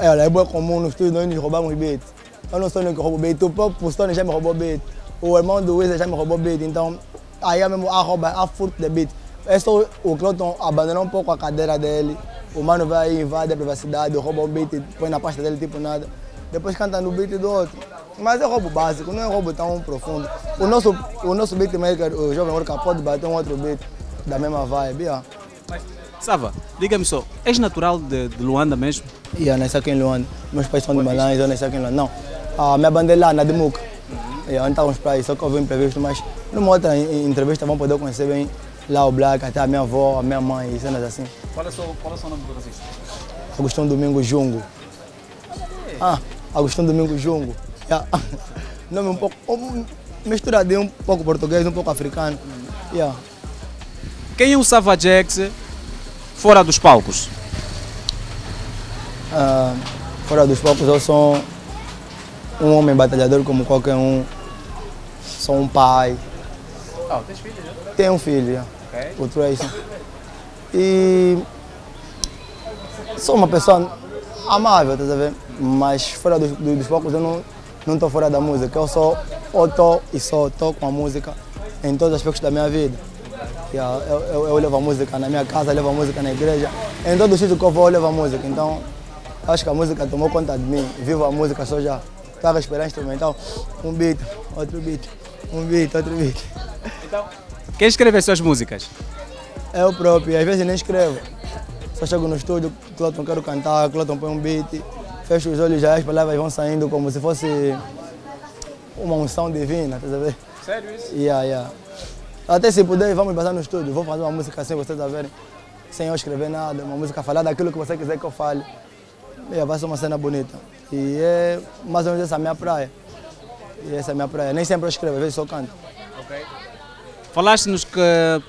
é, é bem comum no estúdio nós nos roubamos beats. Eu não sou único que roubo beat, o próprio Stone já me roubou beat, o irmão do Weezer já me roubou beat, então aí é mesmo a rouba, a furto de beat. É só o Cloton abandonou um pouco a cadeira dele, o mano vai aí, invade a privacidade, rouba o beat, põe na pasta dele tipo nada, depois canta no beat do outro. Mas é roubo básico, não é roubo tão profundo. O nosso, o nosso beatmaker, o jovem Orca, pode bater um outro beat da mesma vibe. Yeah. Sava, diga-me só, és natural de, de Luanda mesmo? Yeah, nasci aqui em Luanda. Meus pais são de Malães, eu nasci aqui em Luanda. Não, a minha banda é lá, na Demuca. Yeah, onde estávamos para aí, só que houve um imprevisto, mas numa outra en- entrevista vão poder conhecer bem lá o Black, até a minha avó, a minha mãe e cenas assim. Qual é o seu, qual é o seu nome do racista? Agostinho Domingo Jungo. Ah, Agostinho Domingo Jungo. Yeah. Nome um pouco, um, misturadinho, um pouco português, um pouco africano. Yeah. Quem é o Sava Jax fora dos palcos? Ah, fora dos palcos, eu sou um homem batalhador como qualquer um. Sou um pai. Oh, tens filhos? Tenho um filho, yeah. o Trayson. E sou uma pessoa amável, tá a ver? Mas fora dos, dos palcos eu não não estou fora da música. Eu só ou tô e só estou com a música em todos os aspectos da minha vida. Yeah, eu, eu, eu levo a música na minha casa, levo a música na igreja. Em todo sítio que eu vou, eu levo a música. Então, acho que a música tomou conta de mim. Vivo a música só já. Estava esperando instrumental. Um beat, outro beat, um beat, outro beat. Então, quem escreve as suas músicas? Eu próprio, às vezes nem escrevo. Só chego no estúdio, Cloton quero cantar, Cloton põe um beat, fecho os olhos já as palavras vão saindo como se fosse uma unção divina, tá sabendo? Sério isso? Yeah, yeah. Até se puder, vamos passar no estúdio, vou fazer uma música assim, vocês a verem, sem eu escrever nada, uma música falar daquilo que você quiser que eu fale. Yeah, vai ser uma cena bonita. E é mais ou menos essa a minha praia. E essa é a minha praia. Nem sempre eu escrevo, às vezes só canto. Falaste-nos que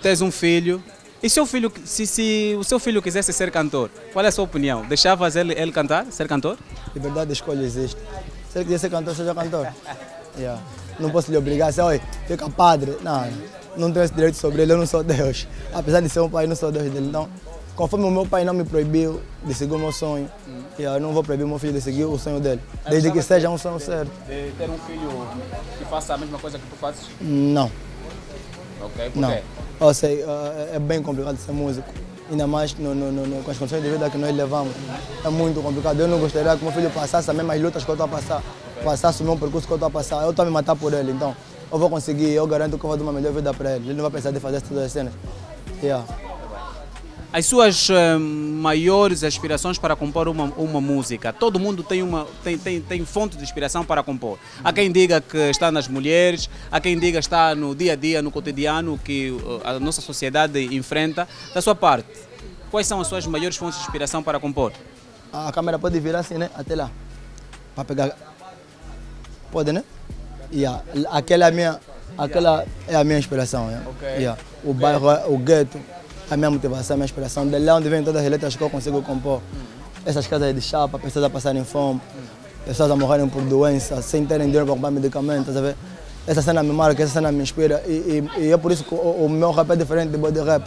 tens um filho. E seu filho, se, se o seu filho quisesse ser cantor, qual é a sua opinião? Deixavas ele, ele cantar, ser cantor? Liberdade de escolha existe. Se ele quiser ser cantor, seja cantor. Yeah. Não posso lhe obrigar a ser, oi, fica padre. Não, não tenho esse direito sobre ele, eu não sou Deus. Apesar de ser um pai, eu não sou Deus dele. Então, conforme o meu pai não me proibiu de seguir o meu sonho, yeah, eu não vou proibir o meu filho de seguir o sonho dele. Desde que seja um sonho certo. De ter um filho que faça a mesma coisa que tu fazes? Não, Ok, por não. quê? Eu sei, eh, é bem complicado ser músico. Ainda mais no, no, no, com as condições de vida que nós levamos. É muito complicado. Eu não gostaria que meu filho passasse as mesmas lutas que eu estou a passar. Passasse o mesmo percurso que eu estou a passar. Eu estou a me matar por ele. Então, eu vou conseguir, eu garanto que eu vou dar uma melhor vida para ele. Ele não vai precisar de fazer todas as cenas. Yeah. As suas eh, maiores aspirações para compor uma, uma música. Todo mundo tem, uma, tem, tem, tem fonte de inspiração para compor. Há quem diga que está nas mulheres, há quem diga que está no dia a dia, no cotidiano que eh, a nossa sociedade enfrenta. Da sua parte, quais são as suas maiores fontes de inspiração para compor? A câmera pode virar assim, né? Até lá. Para pegar. Pode, né? Yeah. Aquela, é a minha, aquela é a minha inspiração. Yeah. Ok. Yeah. O bairro, o gueto, a minha motivação, a minha inspiração. De lá onde vem todas as letras que eu consigo compor. Essas casas de chapa, pessoas a passarem fome, pessoas a morrerem por doença, sem terem dinheiro para comprar medicamentos. Sabe? Essa cena me marca, essa cena me inspira. E, e, e é por isso que o, o meu rap é diferente do body rap.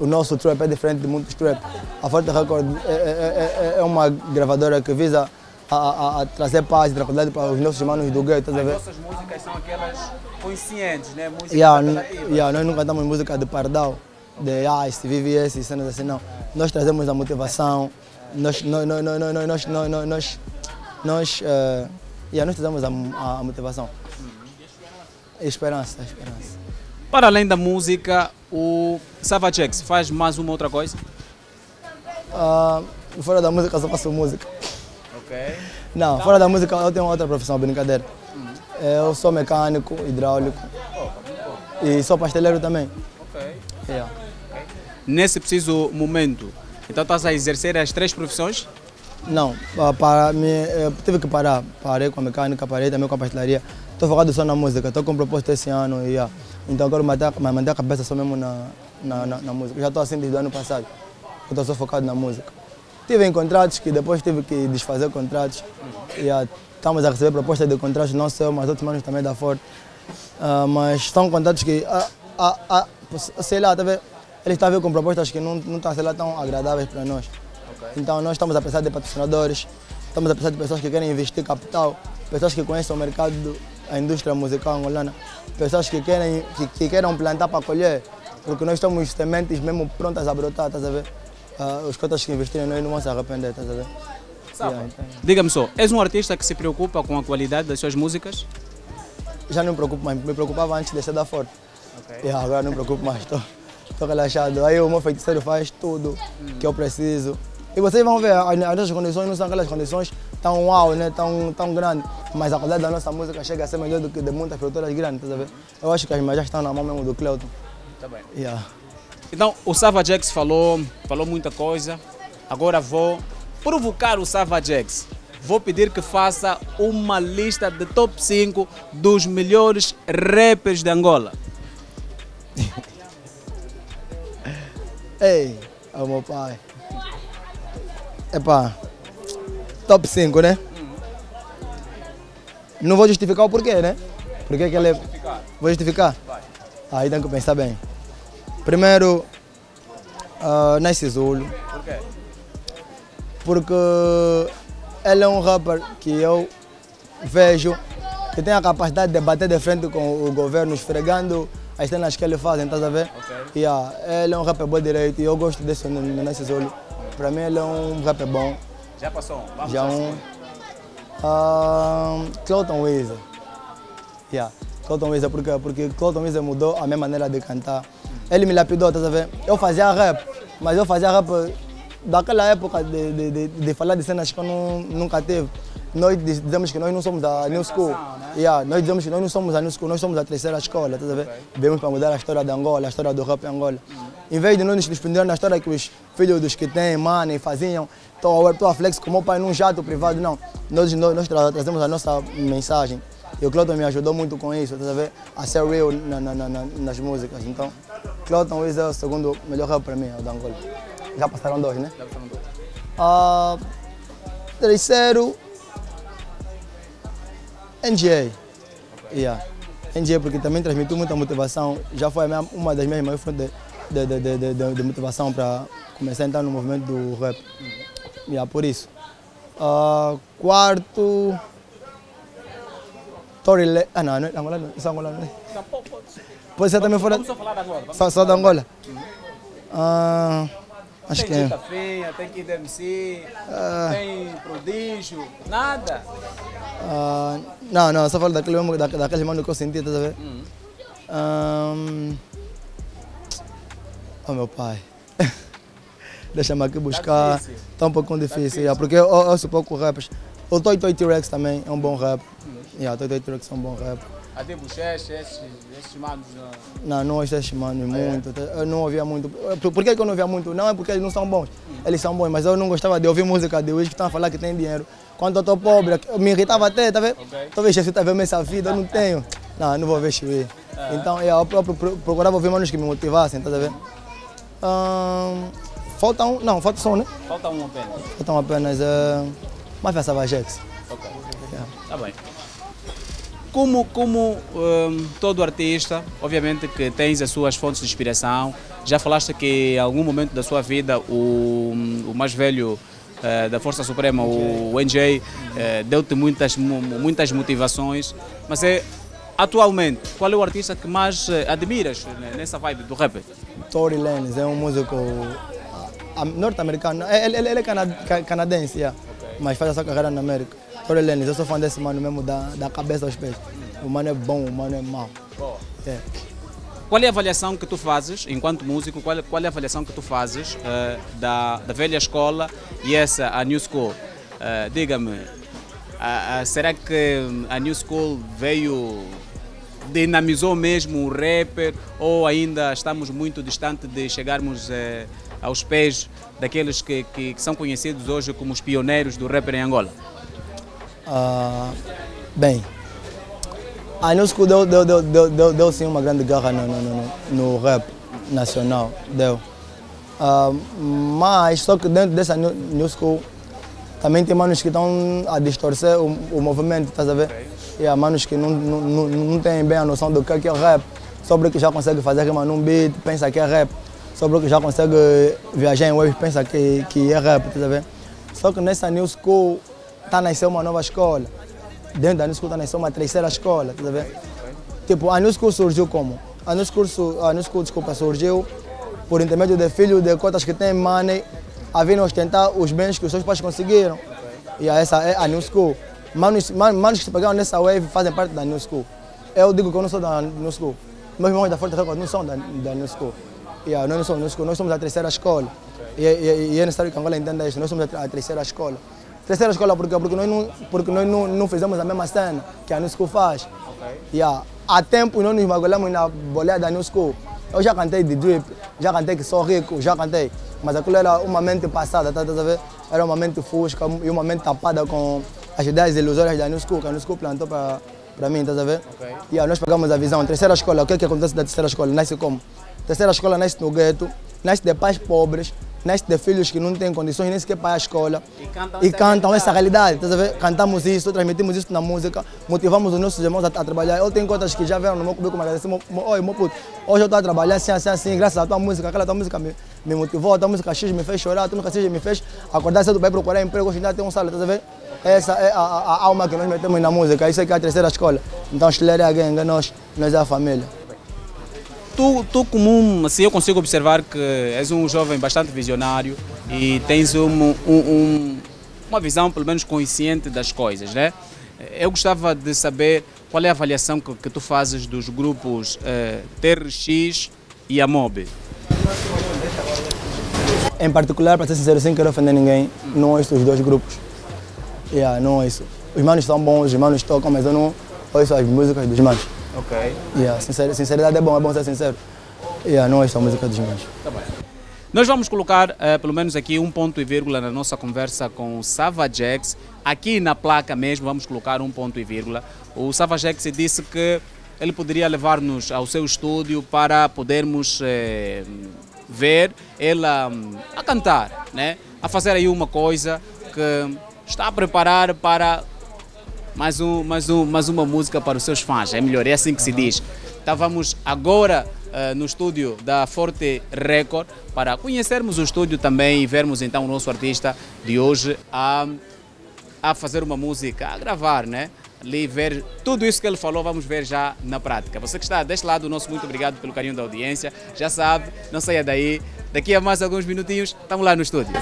O nosso trap é diferente de muitos trap. A Forte Record é, é- é- é uma gravadora que visa a, a- a trazer paz e tranquilidade para os nossos irmãos do gueto. Estás a ver? nossas músicas são aquelas conscientes, né? Músicas Yeah, yeah, nós não cantamos música de pardal, de Ice, VVS e cenas assim, não. Nós trazemos a motivação, nós, nós, nós, nós, nós, nós, nós, nós, nós, eh, yeah, nós trazemos a, a- motivação. Esperança, esperança. Para além da música, o Savagex faz mais uma outra coisa? Ah, fora da música, só faço música. Ok. Não, fora da música, eu tenho outra profissão, brincadeira. Eu sou mecânico, hidráulico. E sou pasteleiro também. Nesse preciso momento, então estás a exercer as três profissões? Não, pa- para mim, eu tive que parar. Parei com a mecânica, parei também com a pastelaria. Estou focado só na música, estou com propósito esse ano. E, yeah. Então agora manter, a cabeça só mesmo na, na, na, na música. Já estou assim desde o ano passado, estou só focado na música. Tive em contratos que depois tive que desfazer contratos. E, yeah, estamos a receber propostas de contratos, não só mas outros manos também da Ford. Ah, mas são contratos que, ah, ah, ah, sei lá, tá? Eles ver com propostas que não, não estão sei lá, tão agradáveis para nós. Então nós estamos a precisar de patrocinadores, estamos a precisar de pessoas que querem investir capital, pessoas que conhecem o mercado, do- a indústria musical angolana, pessoas que querem que, que queiram plantar para colher, porque nós temos sementes mesmo prontas a brotar, estás a ver? Ah, os cotas que investirem em nós não vão se arrepender, estás a ver? Yeah, então, Diga-me só, és um artista que se preocupa com a qualidade das suas músicas? já não me preocupo mais, me preocupava antes de ser da Ford. Yeah, agora não me preocupo mais, estou relaxado. Aí o meu feiticeiro faz tudo que eu preciso. E vocês vão ver, as as nossas condições não são aquelas condições tão uau, né? tão, tão grandes, mas a qualidade da nossa música chega a ser melhor do que de muitas produtoras grandes, tá? Eu acho que as mais já estão na mão mesmo do Cleuton. Tá bem. Yeah. Então, o Savagex falou, falou muita coisa. Agora vou provocar o Savagex. Vou pedir que faça uma lista de top 5 dos melhores rappers de Angola. Ei, é o meu pai. Epá, top 5, né? Não vou justificar o porquê, né? Porquê que ele é... Vou justificar? Aí tem que pensar bem. Primeiro, uh, Nice Zulu. Por quê? Porque ele é um rapper que eu vejo que tem a capacidade de bater de frente com o governo, esfregando as cenas que ele faz, estás a ver? Yeah, ele é um rapper bom direito e eu gosto desse Nice Zulu. Para mim ele é um rapper bom. Já passou. Vamos Já um. Um, Cloton Weezer. Yeah, Cloton Weezer, porque, porque Cloton Weezer mudou a minha maneira de cantar. Ele me lapidou, estás a ver? Eu fazia rap, mas eu fazia rap daquela época de, de, de, de falar de cenas que eu não, nunca tive. Nós diz- dizemos que nós não somos a New School. Yeah, nós dizemos que nós não somos a New School, nós somos a terceira escola, a ver? Viemos para mudar a história de Angola, a história do rap em Angola. Em vez de nós nos prender na história que os filhos dos que têm money faziam, estou a, flex com o pai num jato privado, não. Nós, nós, nós tra- trazemos a nossa mensagem. E o Cloton me ajudou muito com isso, a ver? A ser real na, na, na- na- nas músicas. Então, Cloton é o segundo melhor rap para mim, o da Angola. Já passaram dois, né? Ah, terceiro, NGA. Yeah. NGA porque também transmitiu muita motivação. Já foi minha- uma das minhas maiores fontes de, de, de, de, motivação para começar a entrar no movimento do rap. Yeah, por isso. Ah, quarto. Tory Le... Ah, não, não é angolano. Isso é angolano, né? Pode ser também fora. Só Só, da Angola? Ah, acho que tem é. Tita Feia, tem Kid MC, Ah. tem Prodígio, nada. Ah, não, não, só falo daquele mesmo, da, daquele mano que eu senti, tá a ver? Ahn, oh, meu pai. Deixa-me aqui buscar. difícil. Tá um pouco difícil, yeah, porque eu, eu pouco raps. O Toy Toy T-Rex também é um bom rap. Yeah, Toy Toy T-Rex é um bom rap. Até Bochecha, esses, esses manos. Não, não ouço esses manos muito. Eu não ouvia muito. Por, que, eu não ouvia muito? Não é porque eles não são bons. Eles são bons, mas eu não gostava de ouvir música de hoje que estão a falar que tem dinheiro. Quando eu estou pobre, eu me irritava até, tá vendo? Talvez você tá vendo essa vida, eu não tenho. Não, não vou ver Chiwi. Então eu próprio pro- procurava ouvir manos que me motivassem, tá vendo? Ahn, falta um, não, falta só, né? Falta um apenas. Faltam apenas uh, Mafia Savagex. Ok. Tá bem. Como, como hum, todo artista, obviamente que tens as suas fontes de inspiração. Já falaste que em algum momento da sua vida o, o mais velho eh, da Força Suprema, o NJ, eh, deu-te muitas, mu- muitas motivações. Mas é, atualmente, qual é o artista que mais eh, admiras nessa vibe do rap? Tory Lanez é um músico ah, norte-americano. Ele, ele- ele é cana- ca- canadense, yeah, mas faz a sua carreira na América. Tory Lanez, eu sou fã desse mano mesmo, da, da cabeça aos pés. O mano é bom, o mano é mau. É. Qual é a avaliação que tu fazes, enquanto músico, qual, qual é a avaliação que tu fazes eh, da, da velha escola e essa, a New School? Eh, Diga-me, a- será que a New School veio, dinamizou mesmo o rapper ou ainda estamos muito distante de chegarmos eh, aos pés daqueles que, que, que são conhecidos hoje como os pioneiros do rapper em Angola? Ah, bem, a New School deu, deu, deu, deu, deu, deu sim uma grande garra no, no, no, no rap nacional, deu. Ah, mas só que dentro dessa New, new School também tem manos que estão a distorcer o, o movimento, estás a ver? E há manos que não, não, não, não têm bem a noção do que é, que é rap, só porque já consegue fazer rima num beat, pensa que é rap, só porque já consegue viajar em wave, pensa que, que é rap, a ver? Só que nessa New School está a nascer uma nova escola. Dentro da New School está a nascer uma terceira escola, estás a ver? Tipo, a New School surgiu como? A New School, a New desculpa, surgiu por intermédio de filhos de cotas que têm money a virem ostentar os bens que os seus pais conseguiram. E essa é a New School. Manos, man- manos que se pegaram nessa wave fazem parte da New School. Eu digo que eu não sou da New School. Meus irmãos da Forte Record não são da, da New School. Yeah, nós não somos New School, nós somos a terceira escola. E, e- e é necessário que Angola entenda isso, nós somos a terceira escola. Terceira escola porque, porque nós, não, porque nós não, não fizemos a mesma cena que a New School faz. Yeah. Há tempo nós nos bagulhamos na boleia da New School. Eu já cantei de drip, já cantei que sou rico, já cantei. Mas aquilo era uma mente passada, tá, tá, tá, a ver? Era uma mente fusca e uma mente tapada com as ideias ilusórias da New School, que a New School plantou para para mim, estás a ver? E aí nós pegamos a visão. Terceira escola, o que é que acontece da terceira escola? Nasce como? Terceira escola nasce no gueto, nasce de pais pobres, nasce de filhos que não têm condições nem sequer para à escola. E cantam E essa cantam essa realidade, a ver? Cantamos isso, transmitimos isso na música, motivamos os nossos irmãos a, a trabalhar. Eu tenho contas que já vieram no meu currículo, mas assim, oi, meu puto, hoje eu estou a trabalhar assim, assim, assim, graças à tua música, aquela tua música me, me motivou, a tua música X me fez chorar, a tua música X me fez acordar cedo para procurar emprego, hoje ainda tem um salário, estás a ver? Essa é a, a, a alma que nós metemos na música, isso é que é a terceira escola. Então, Schiller é a gang, nós, nós é a família. Tu, tu comum, assim, eu consigo observar que és um jovem bastante visionário e tens um, um- um- uma visão, pelo menos, consciente das coisas, né? Eu gostava de saber qual é a avaliação que, que tu fazes dos grupos eh, TRX e a MOB. Em particular, para ser sincero, sem querer ofender ninguém, não ouço os dois grupos. Yeah, não ouço. Os manos são bons, os manos tocam, mas eu não ouço as músicas dos manos. Ok. Yeah, sincer- sinceridade é bom, é bom ser sincero. Yeah, não ouço a música dos manos. Nós vamos colocar eh, pelo menos aqui um ponto e vírgula na nossa conversa com o Savagex. Aqui na placa mesmo vamos colocar um ponto e vírgula. O Savagex disse que ele poderia levar-nos ao seu estúdio para podermos eh, ver ele a, a cantar, né? a fazer aí uma coisa que está a preparar para mais, um, mais, um, mais uma música para os seus fãs. É melhor, é assim que se diz. Estávamos agora eh, no estúdio da Forte Record para conhecermos o estúdio também e vermos então o nosso artista de hoje a, a fazer uma música, a gravar, né? Ali ver tudo isso que ele falou, vamos ver já na prática. Você que está deste lado, nosso muito obrigado pelo carinho da audiência. Já sabe, não saia daí. Daqui a mais alguns minutinhos, estamos lá no estúdio.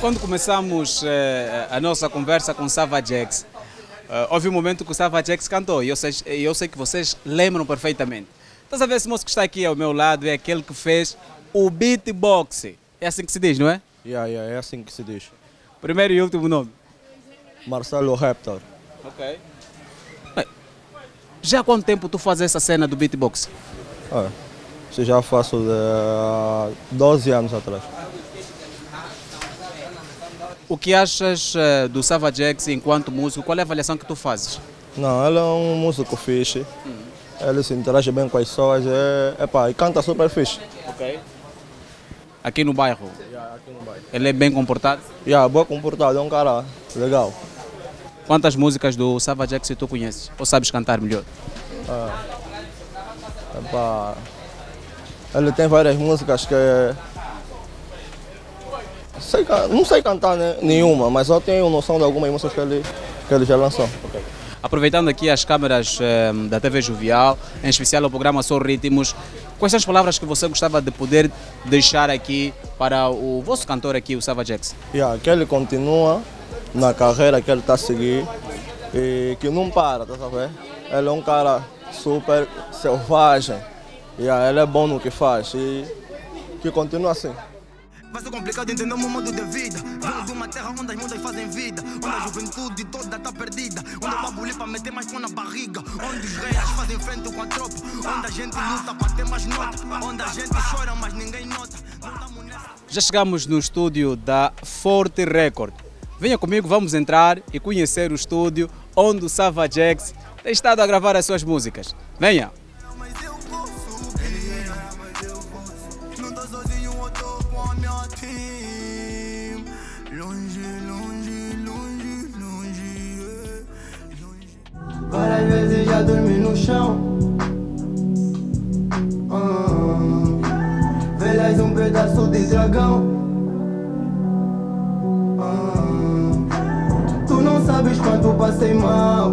Quando começamos eh, a nossa conversa com Savage X, eh, houve um momento que o Savage X cantou e eu sei, eu sei que vocês lembram perfeitamente. Estás a ver esse moço que está aqui ao meu lado é aquele que fez o beatbox. É assim que se diz, não é? Yeah, yeah, é assim que se diz. Primeiro e último nome. Marcelo Raptor. Ok. Já há quanto tempo tu fazes essa cena do beatbox? Ah, isso já faço de 12 anos atrás. O que achas eh, do Savage X enquanto músico? Qual é a avaliação que tu fazes? Não, ele é um músico fixe. Ele se interage bem com as pessoas. É, epá, e canta super fixe. Ok. Aqui no bairro? Ele é bem comportado? Yeah, boa comportado, é um cara legal. Quantas músicas do Savage X tu conheces? Ou sabes cantar melhor? Epá, ele tem várias músicas que. Sei, não sei cantar né, nenhuma, mas eu tenho noção de algumas músicas que ele, que ele já lançou. Aproveitando aqui as câmeras eh, da TV Jovial, em especial o programa Só Ritmos, quais são as palavras que você gostava de poder deixar aqui para o vosso cantor aqui, o Savage X? Yeah, que ele continua na carreira que ele está a seguir e que não para, tá a ver? ele é um cara super selvagem. Yeah, ele é bom no que faz e que continua assim. Vai ser complicado entender o meu modo de vida. Venho de uma terra onde as moças fazem vida. Onde a juventude toda tá perdida. Onde eu babulei pra meter mais pão na barriga. Onde os reis fazem frente com a tropa. Onde a gente luta pra ter mais nota. Onde a gente chora, mas ninguém nota. Não tamo nessa. Já chegamos no estúdio da Forte Record. Venha comigo, vamos entrar e conhecer o estúdio onde o Sava Jax tem estado a gravar as suas músicas. Venha! Várias vezes já dormi no chão. Ah, velhas um pedaço de dragão. Ah, sabes quanto passei mal.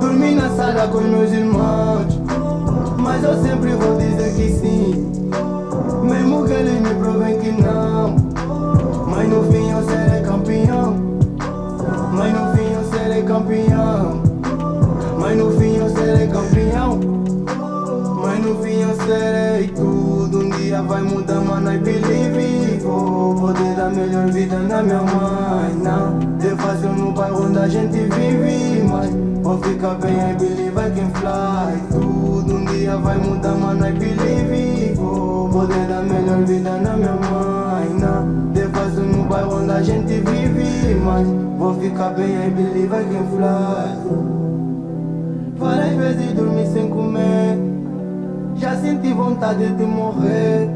Dormi na sala com os meus irmãos. Mas eu sempre vou dizer que sim. Mesmo que eles me provem que não. Mas no fim eu serei campeão. Mas no fim eu serei campeão. Mas no fim eu serei campeão. Mas no fim eu serei tudo. Um dia vai mudar, mano. I believe. Vou poder dar melhor vida na minha mãe. A gente vive. Mas vou ficar bem, I believe I can fly. Tudo um dia vai mudar, mano. I believe. Vou poder dar melhor vida na minha mãe. É fácil no bairro onde a gente vive. Mas vou ficar bem, I believe I can fly. Várias vezes dormi sem comer. Já senti vontade de morrer.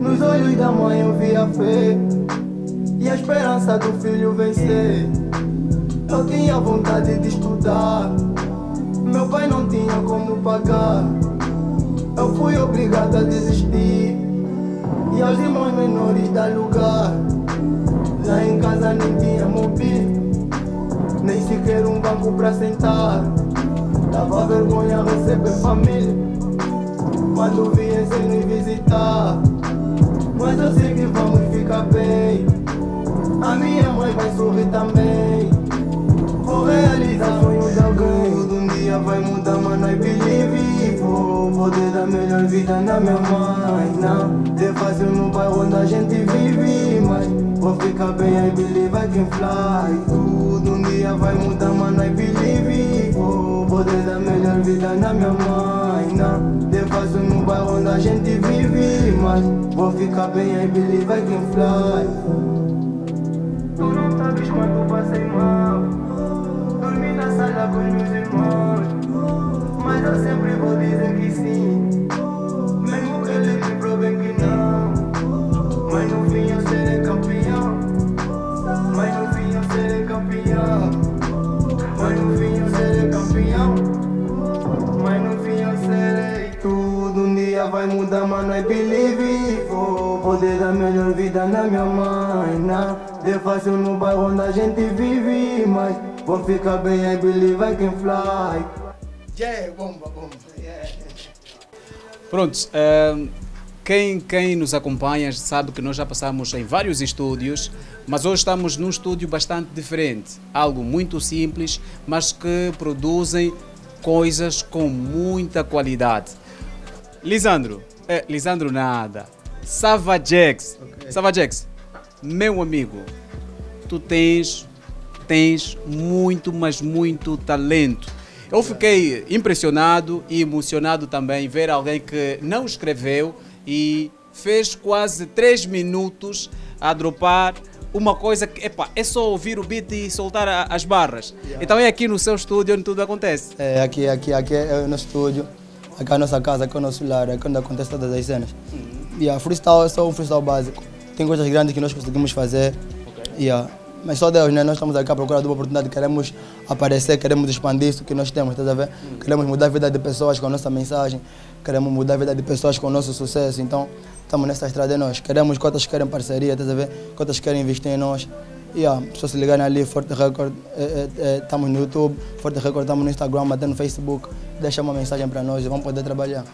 Nos olhos da mãe eu vi a fé e a esperança do filho vencer. Eu tinha vontade de estudar. Meu pai não tinha como pagar. Eu fui obrigado a desistir. E aos irmãos menores dar lugar. Lá em casa nem tinha mobília, nem sequer um banco pra sentar. Dava vergonha receber família quando viessem nos visitar. Mas eu sei que vamos ficar bem. A minha mãe vai sorrir também. Vou realizar sonhos de alguém. Tudo um dia vai mudar, mano, I believe. Vou poder dar melhor vida na minha mãe. Não, é fácil no bairro onde a gente vive. Mas vou ficar bem, I believe I can fly. Tudo um dia vai mudar, mano, I believe. Vou poder dar melhor vida na minha mãe. Não, é fácil no bairro onde a gente vive. Mas vou ficar bem, I believe I can fly. Tu não sabes quanto passei mal. Sala com meus irmãos. Mas eu sempre vou dizer que sim. Mesmo que eles me provem que não. Mas no fim eu serei campeão. Mas no fim eu serei campeão. Mas no fim eu serei campeão. Mas no fim eu serei tudo. Um dia vai mudar, mano. I believe. Vou poder dar melhor vida na minha mãe. Não é fácil no bairro onde a gente vive. Mas vou ficar bem. I believe I can fly. Yeah, bomba, bomba. Yeah. Prontos, ehm, quem, quem nos acompanha sabe que nós já passamos em vários estúdios, mas hoje estamos num estúdio bastante diferente. Algo muito simples, mas que produzem coisas com muita qualidade. Lisandro, eh, Lisandro nada. Savajex. Savajex, meu amigo, tu tens, tens muito, mas muito talento. Eu fiquei impressionado e emocionado também ver alguém que não escreveu e fez quase 3 minutos a dropar uma coisa que epa, é só ouvir o beat e soltar a- as barras. Então é aqui no seu estúdio onde tudo acontece. É, aqui, aqui, aqui é o nosso estúdio, aqui é a nossa casa, aqui é o nosso lar, aqui é onde acontece todas as cenas. E a freestyle é só um freestyle básico. Tem coisas grandes que nós conseguimos fazer. Yeah. Mas só Deus, né? Nós estamos aqui à procura de uma oportunidade, queremos aparecer, queremos expandir isso que nós temos, estás a ver? Queremos mudar a vida de pessoas com a nossa mensagem, queremos mudar a vida de pessoas com o nosso sucesso. Então, estamos nessa estrada nós. Queremos que querem parceria, estás a ver? Que querem investir em nós. Yeah, só se ligarem ali, Forte Record, estamos no YouTube, Forte Record, estamos no Instagram, até no Facebook. Deixa uma mensagem para nós e vamos poder trabalhar.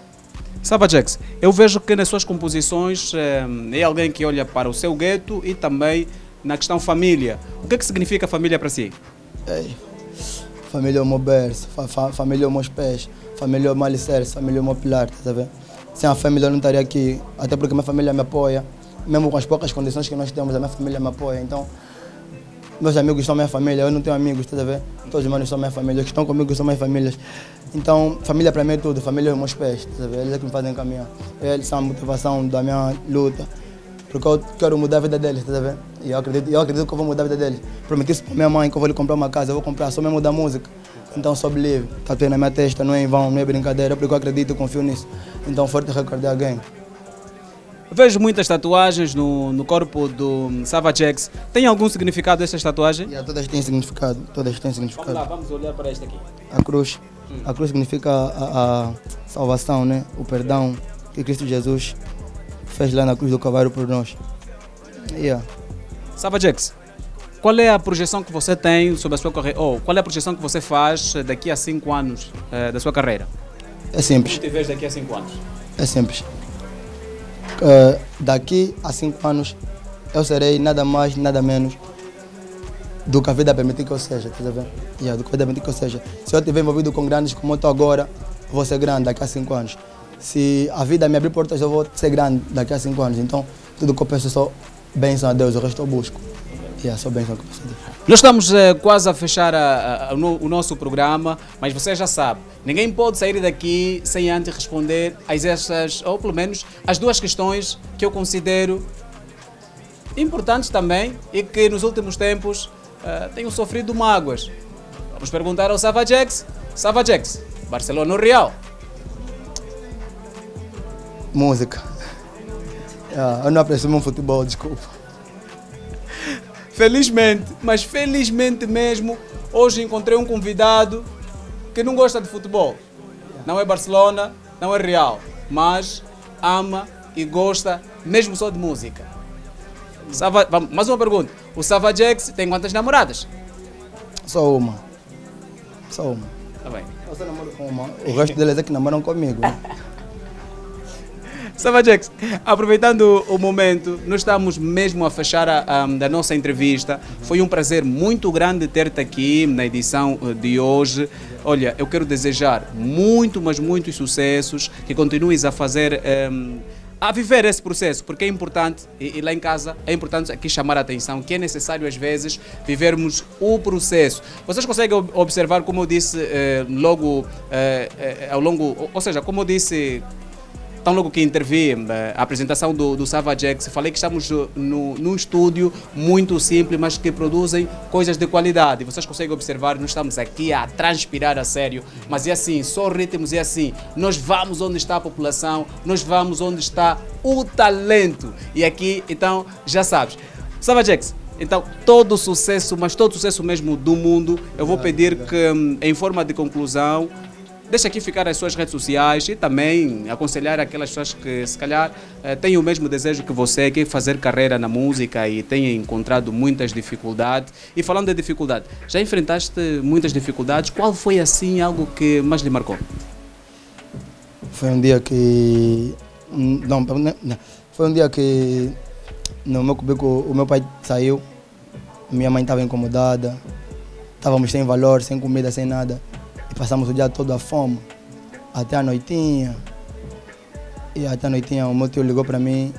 Savajex, eu vejo que nas suas composições eh, é alguém que olha para o seu gueto e também na questão família. O que, é que significa família para si? Ei, família é o meu berço, fa, fa, família é os meus pés, família é o meu alicerce, família é o meu pilar, tá vendo? Sem a família eu não estaria aqui, até porque minha família me apoia, mesmo com as poucas condições que nós temos, a minha família me apoia, então meus amigos são minha família, eu não tenho amigos, tá vendo? Todos os manos são minha família, os que estão comigo são minhas famílias. Então, família para mim é tudo, família é os meus pés, tá vendo? Eles é que me fazem caminhar. Eles são a motivação da minha luta, porque eu quero mudar a vida deles, tá vendo? E eu acredito, eu acredito que eu vou mudar a vida deles. Prometi isso para minha mãe que eu vou lhe comprar uma casa, eu vou comprar só mesmo da música. Então, sou livre, tatuei na minha testa, não é em vão, não é brincadeira, porque eu acredito e confio nisso. Então, forte recorde alguém. Vejo muitas tatuagens no, no corpo do Savage X. Tem algum significado essas tatuagens? Yeah, todas têm significado, todas têm significado. Vamos lá, vamos olhar para esta aqui. A cruz, a cruz significa a, a salvação, né? O perdão que Cristo Jesus fez lá na cruz do Calvário por nós. Yeah. Savage X, qual é a projeção que você tem sobre a sua carreira? Ou qual é a projeção que você faz eh, daqui a 5 anos eh, da sua carreira? É simples, te vês daqui a 5 anos? é simples. Eh, daqui a cinco anos eu serei nada mais, nada menos do que a vida permitir que eu seja, tá vendo? Yeah, do que a vida permitir que eu seja. Se eu estiver envolvido com grandes como eu estou agora, vou ser grande daqui a cinco anos. Se a vida me abrir portas, eu vou ser grande daqui a cinco anos. Então, tudo que eu penso é só bênção a Deus, o resto eu busco. Yeah, só bênção que eu a Deus. Nós estamos eh, quase a fechar a- a- o no- o nosso programa, mas você já sabe, ninguém pode sair daqui sem antes responder a essas, ou pelo menos as duas questões que eu considero importantes também e que nos últimos tempos eh, tenham sofrido mágoas. Vamos perguntar ao Savajex. Savajex, Barcelona ou Real? Música. Yeah, eu não aprecio meu futebol, desculpa. Felizmente, mas felizmente mesmo, hoje encontrei um convidado que não gosta de futebol. Não é Barcelona, não é Real, mas ama e gosta mesmo só de música. Sava, mais uma pergunta. O Savajex tem quantas namoradas? Só uma. Só uma. Tá bem. Eu só namoro com uma. O resto deles é que namoram comigo. Savajex, aproveitando o momento, nós estamos mesmo a fechar a, a- da nossa entrevista. Foi um prazer muito grande ter-te aqui na edição eh, de hoje. Olha, eu quero desejar muito, mas muitos sucessos, que continues a fazer. em, a viver esse processo, porque é importante, e, e lá em casa é importante aqui chamar a atenção que é necessário às vezes vivermos o processo. Vocês conseguem ob- observar, como eu disse eh, logo eh, eh, ao longo, ou seja, como eu disse Tão logo que intervi eh, a apresentação do, do Savagex, falei que estamos no, num estúdio muito simples, mas que produzem coisas de qualidade. Vocês conseguem observar, nós estamos aqui a transpirar a sério, mas é assim, só ritmos é assim. Nós vamos onde está a população, nós vamos onde está o talento. E aqui, então, já sabes. Savagex, então, todo o sucesso, mas todo o sucesso mesmo do mundo, eu vou pedir que, hum, em forma de conclusão, Deixa aqui ficar as suas redes sociais e também aconselhar aquelas pessoas que se calhar eh, têm o mesmo desejo que você, que é fazer carreira na música e têm encontrado muitas dificuldades. E falando de dificuldade, já enfrentaste muitas dificuldades? Qual foi assim algo que mais lhe marcou? Foi um dia que. Não, não, foi um dia que no meu cubículo o meu pai saiu, minha mãe estava incomodada, estávamos sem valor, sem comida, sem nada. Passamos o dia todo à fome, até a noitinha. E até a noitinha o meu tio ligou para mim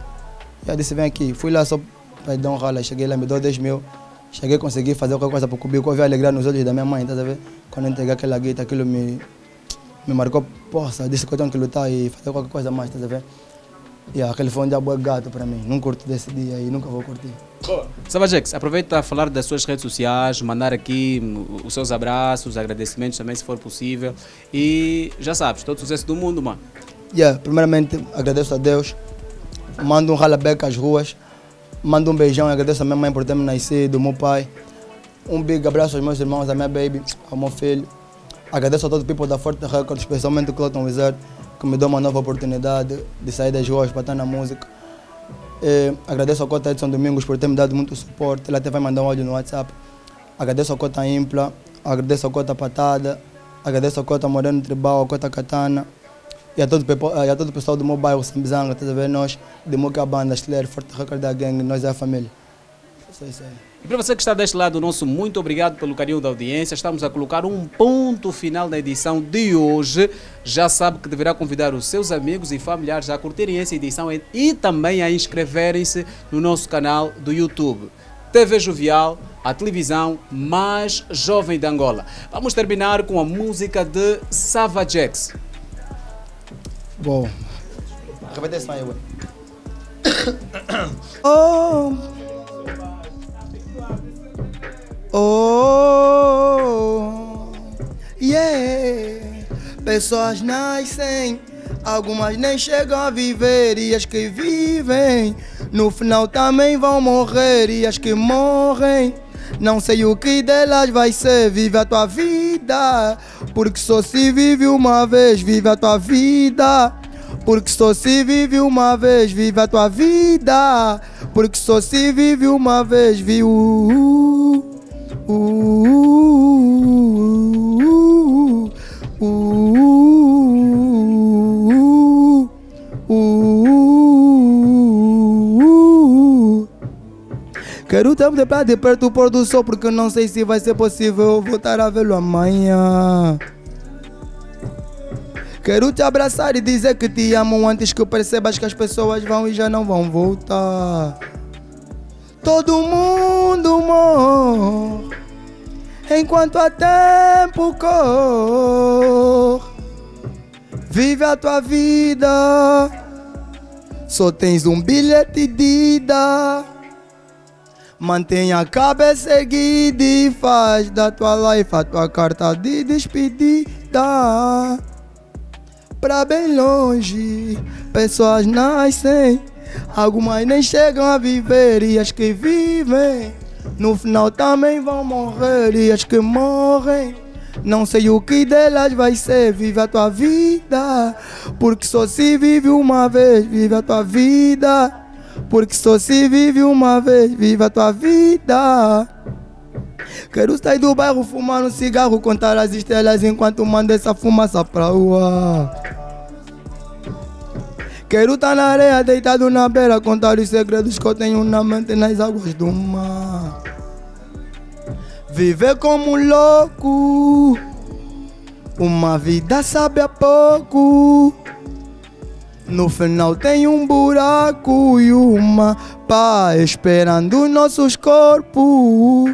e eu disse, vem aqui. Fui lá só para dar um rala, cheguei lá, me deu 10 mil. Cheguei a conseguir fazer qualquer coisa para o cubículo, eu vi a alegria nos olhos da minha mãe, tá vendo? Quando entreguei aquela guita, aquilo me, me marcou, poxa, disse que eu tenho que lutar e fazer qualquer coisa mais, tá vendo? E aquele foi um dia bom gato para mim, não curto desse dia e nunca vou curtir. Sabajex, aproveita a falar das suas redes sociais, mandar aqui hum, os seus abraços, agradecimentos também, se for possível. E já sabes, todo sucesso do mundo, mano. Yeah, primeiramente agradeço a Deus, mando um ralabeck às ruas, mando um beijão e agradeço a minha mãe por ter me nascido, meu pai. Um big abraço aos meus irmãos, à minha baby, ao meu filho. Agradeço a todo o people da Forte Record, especialmente o Cloton Wizard, que me deu uma nova oportunidade de sair das ruas para estar na música. Eh, agradeço ao Cota Edson Domingos por ter me dado muito suporte, ele até vai mandar um áudio no WhatsApp. Agradeço ao Cota Impla, agradeço ao Cota Patada, agradeço ao Cota Moreno Tribal, ao Cota Katana e a todo, e a todo o pessoal do meu bairro Sambizanga, tá a ver? Nós, de Moca Banda, Schler, Forte Record da Gang, nós é a família. Sei, sei. E para você que está deste lado, nosso muito obrigado pelo carinho da audiência. Estamos a colocar um ponto final na edição de hoje. Já sabe que deverá convidar os seus amigos e familiares a curtirem essa edição e- também a inscreverem-se no nosso canal do YouTube. TV Jovial, a televisão mais jovem de Angola. Vamos terminar com a música de Savagex. Bom. Repete isso aí. Oh. Oh. Pessoas nascem, algumas nem chegam a viver e as que vivem no final também vão morrer e as que morrem não sei o que delas vai ser, vive a tua vida, porque só se vive uma vez, vive a tua vida. Porque só se vive uma vez, vive a tua vida. Porque só se vive uma vez, viu? Quero contemplar de perto o pôr do sol porque não sei se vai ser possível voltar a vê-lo amanhã. Quero te abraçar e dizer que te amo antes que percebas que as pessoas vão e já não vão voltar. Todo mundo morre enquanto há tempo corre. Vive a tua vida, só tens um bilhete de ida. Mantenha a cabeça erguida e faz da tua life a tua carta de despedida. Pra bem longe, pessoas nascem, algumas nem chegam a viver e as que vivem no final também vão morrer e as que morrem. Não sei o que delas vai ser, vive a tua vida, porque só se vive uma vez, vive a tua vida. Porque só se vive uma vez, vive a tua vida. Quero sair do bairro, fumar um cigarro, contar as estrelas enquanto mando essa fumaça pra rua. Quero estar na areia, deitado na beira, contar os segredos que eu tenho na mente nas águas do mar. Viver como um louco, uma vida sabe a pouco. No final tem um buraco e uma pá esperando nossos corpos.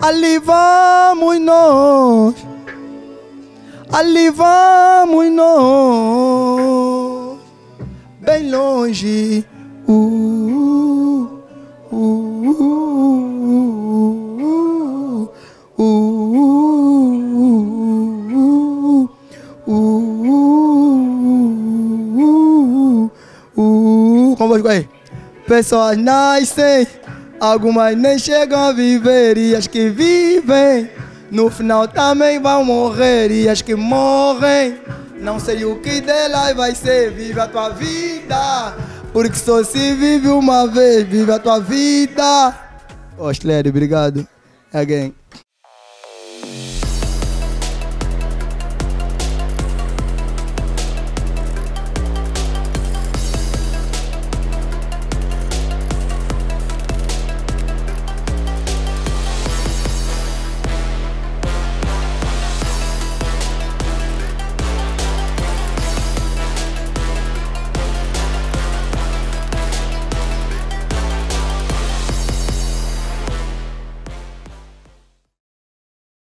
Ali vamos nós, ali vamos nós, bem longe. Uh, uh, uh, uh, uh, aí. Pessoas nascem, algumas nem chegam a viver e as que vivem no final também vão morrer e as que morrem não sei o que delas vai ser. Vive a tua vida, porque só se vive uma vez. Vive a tua vida. Ó, oh, obrigado. Again.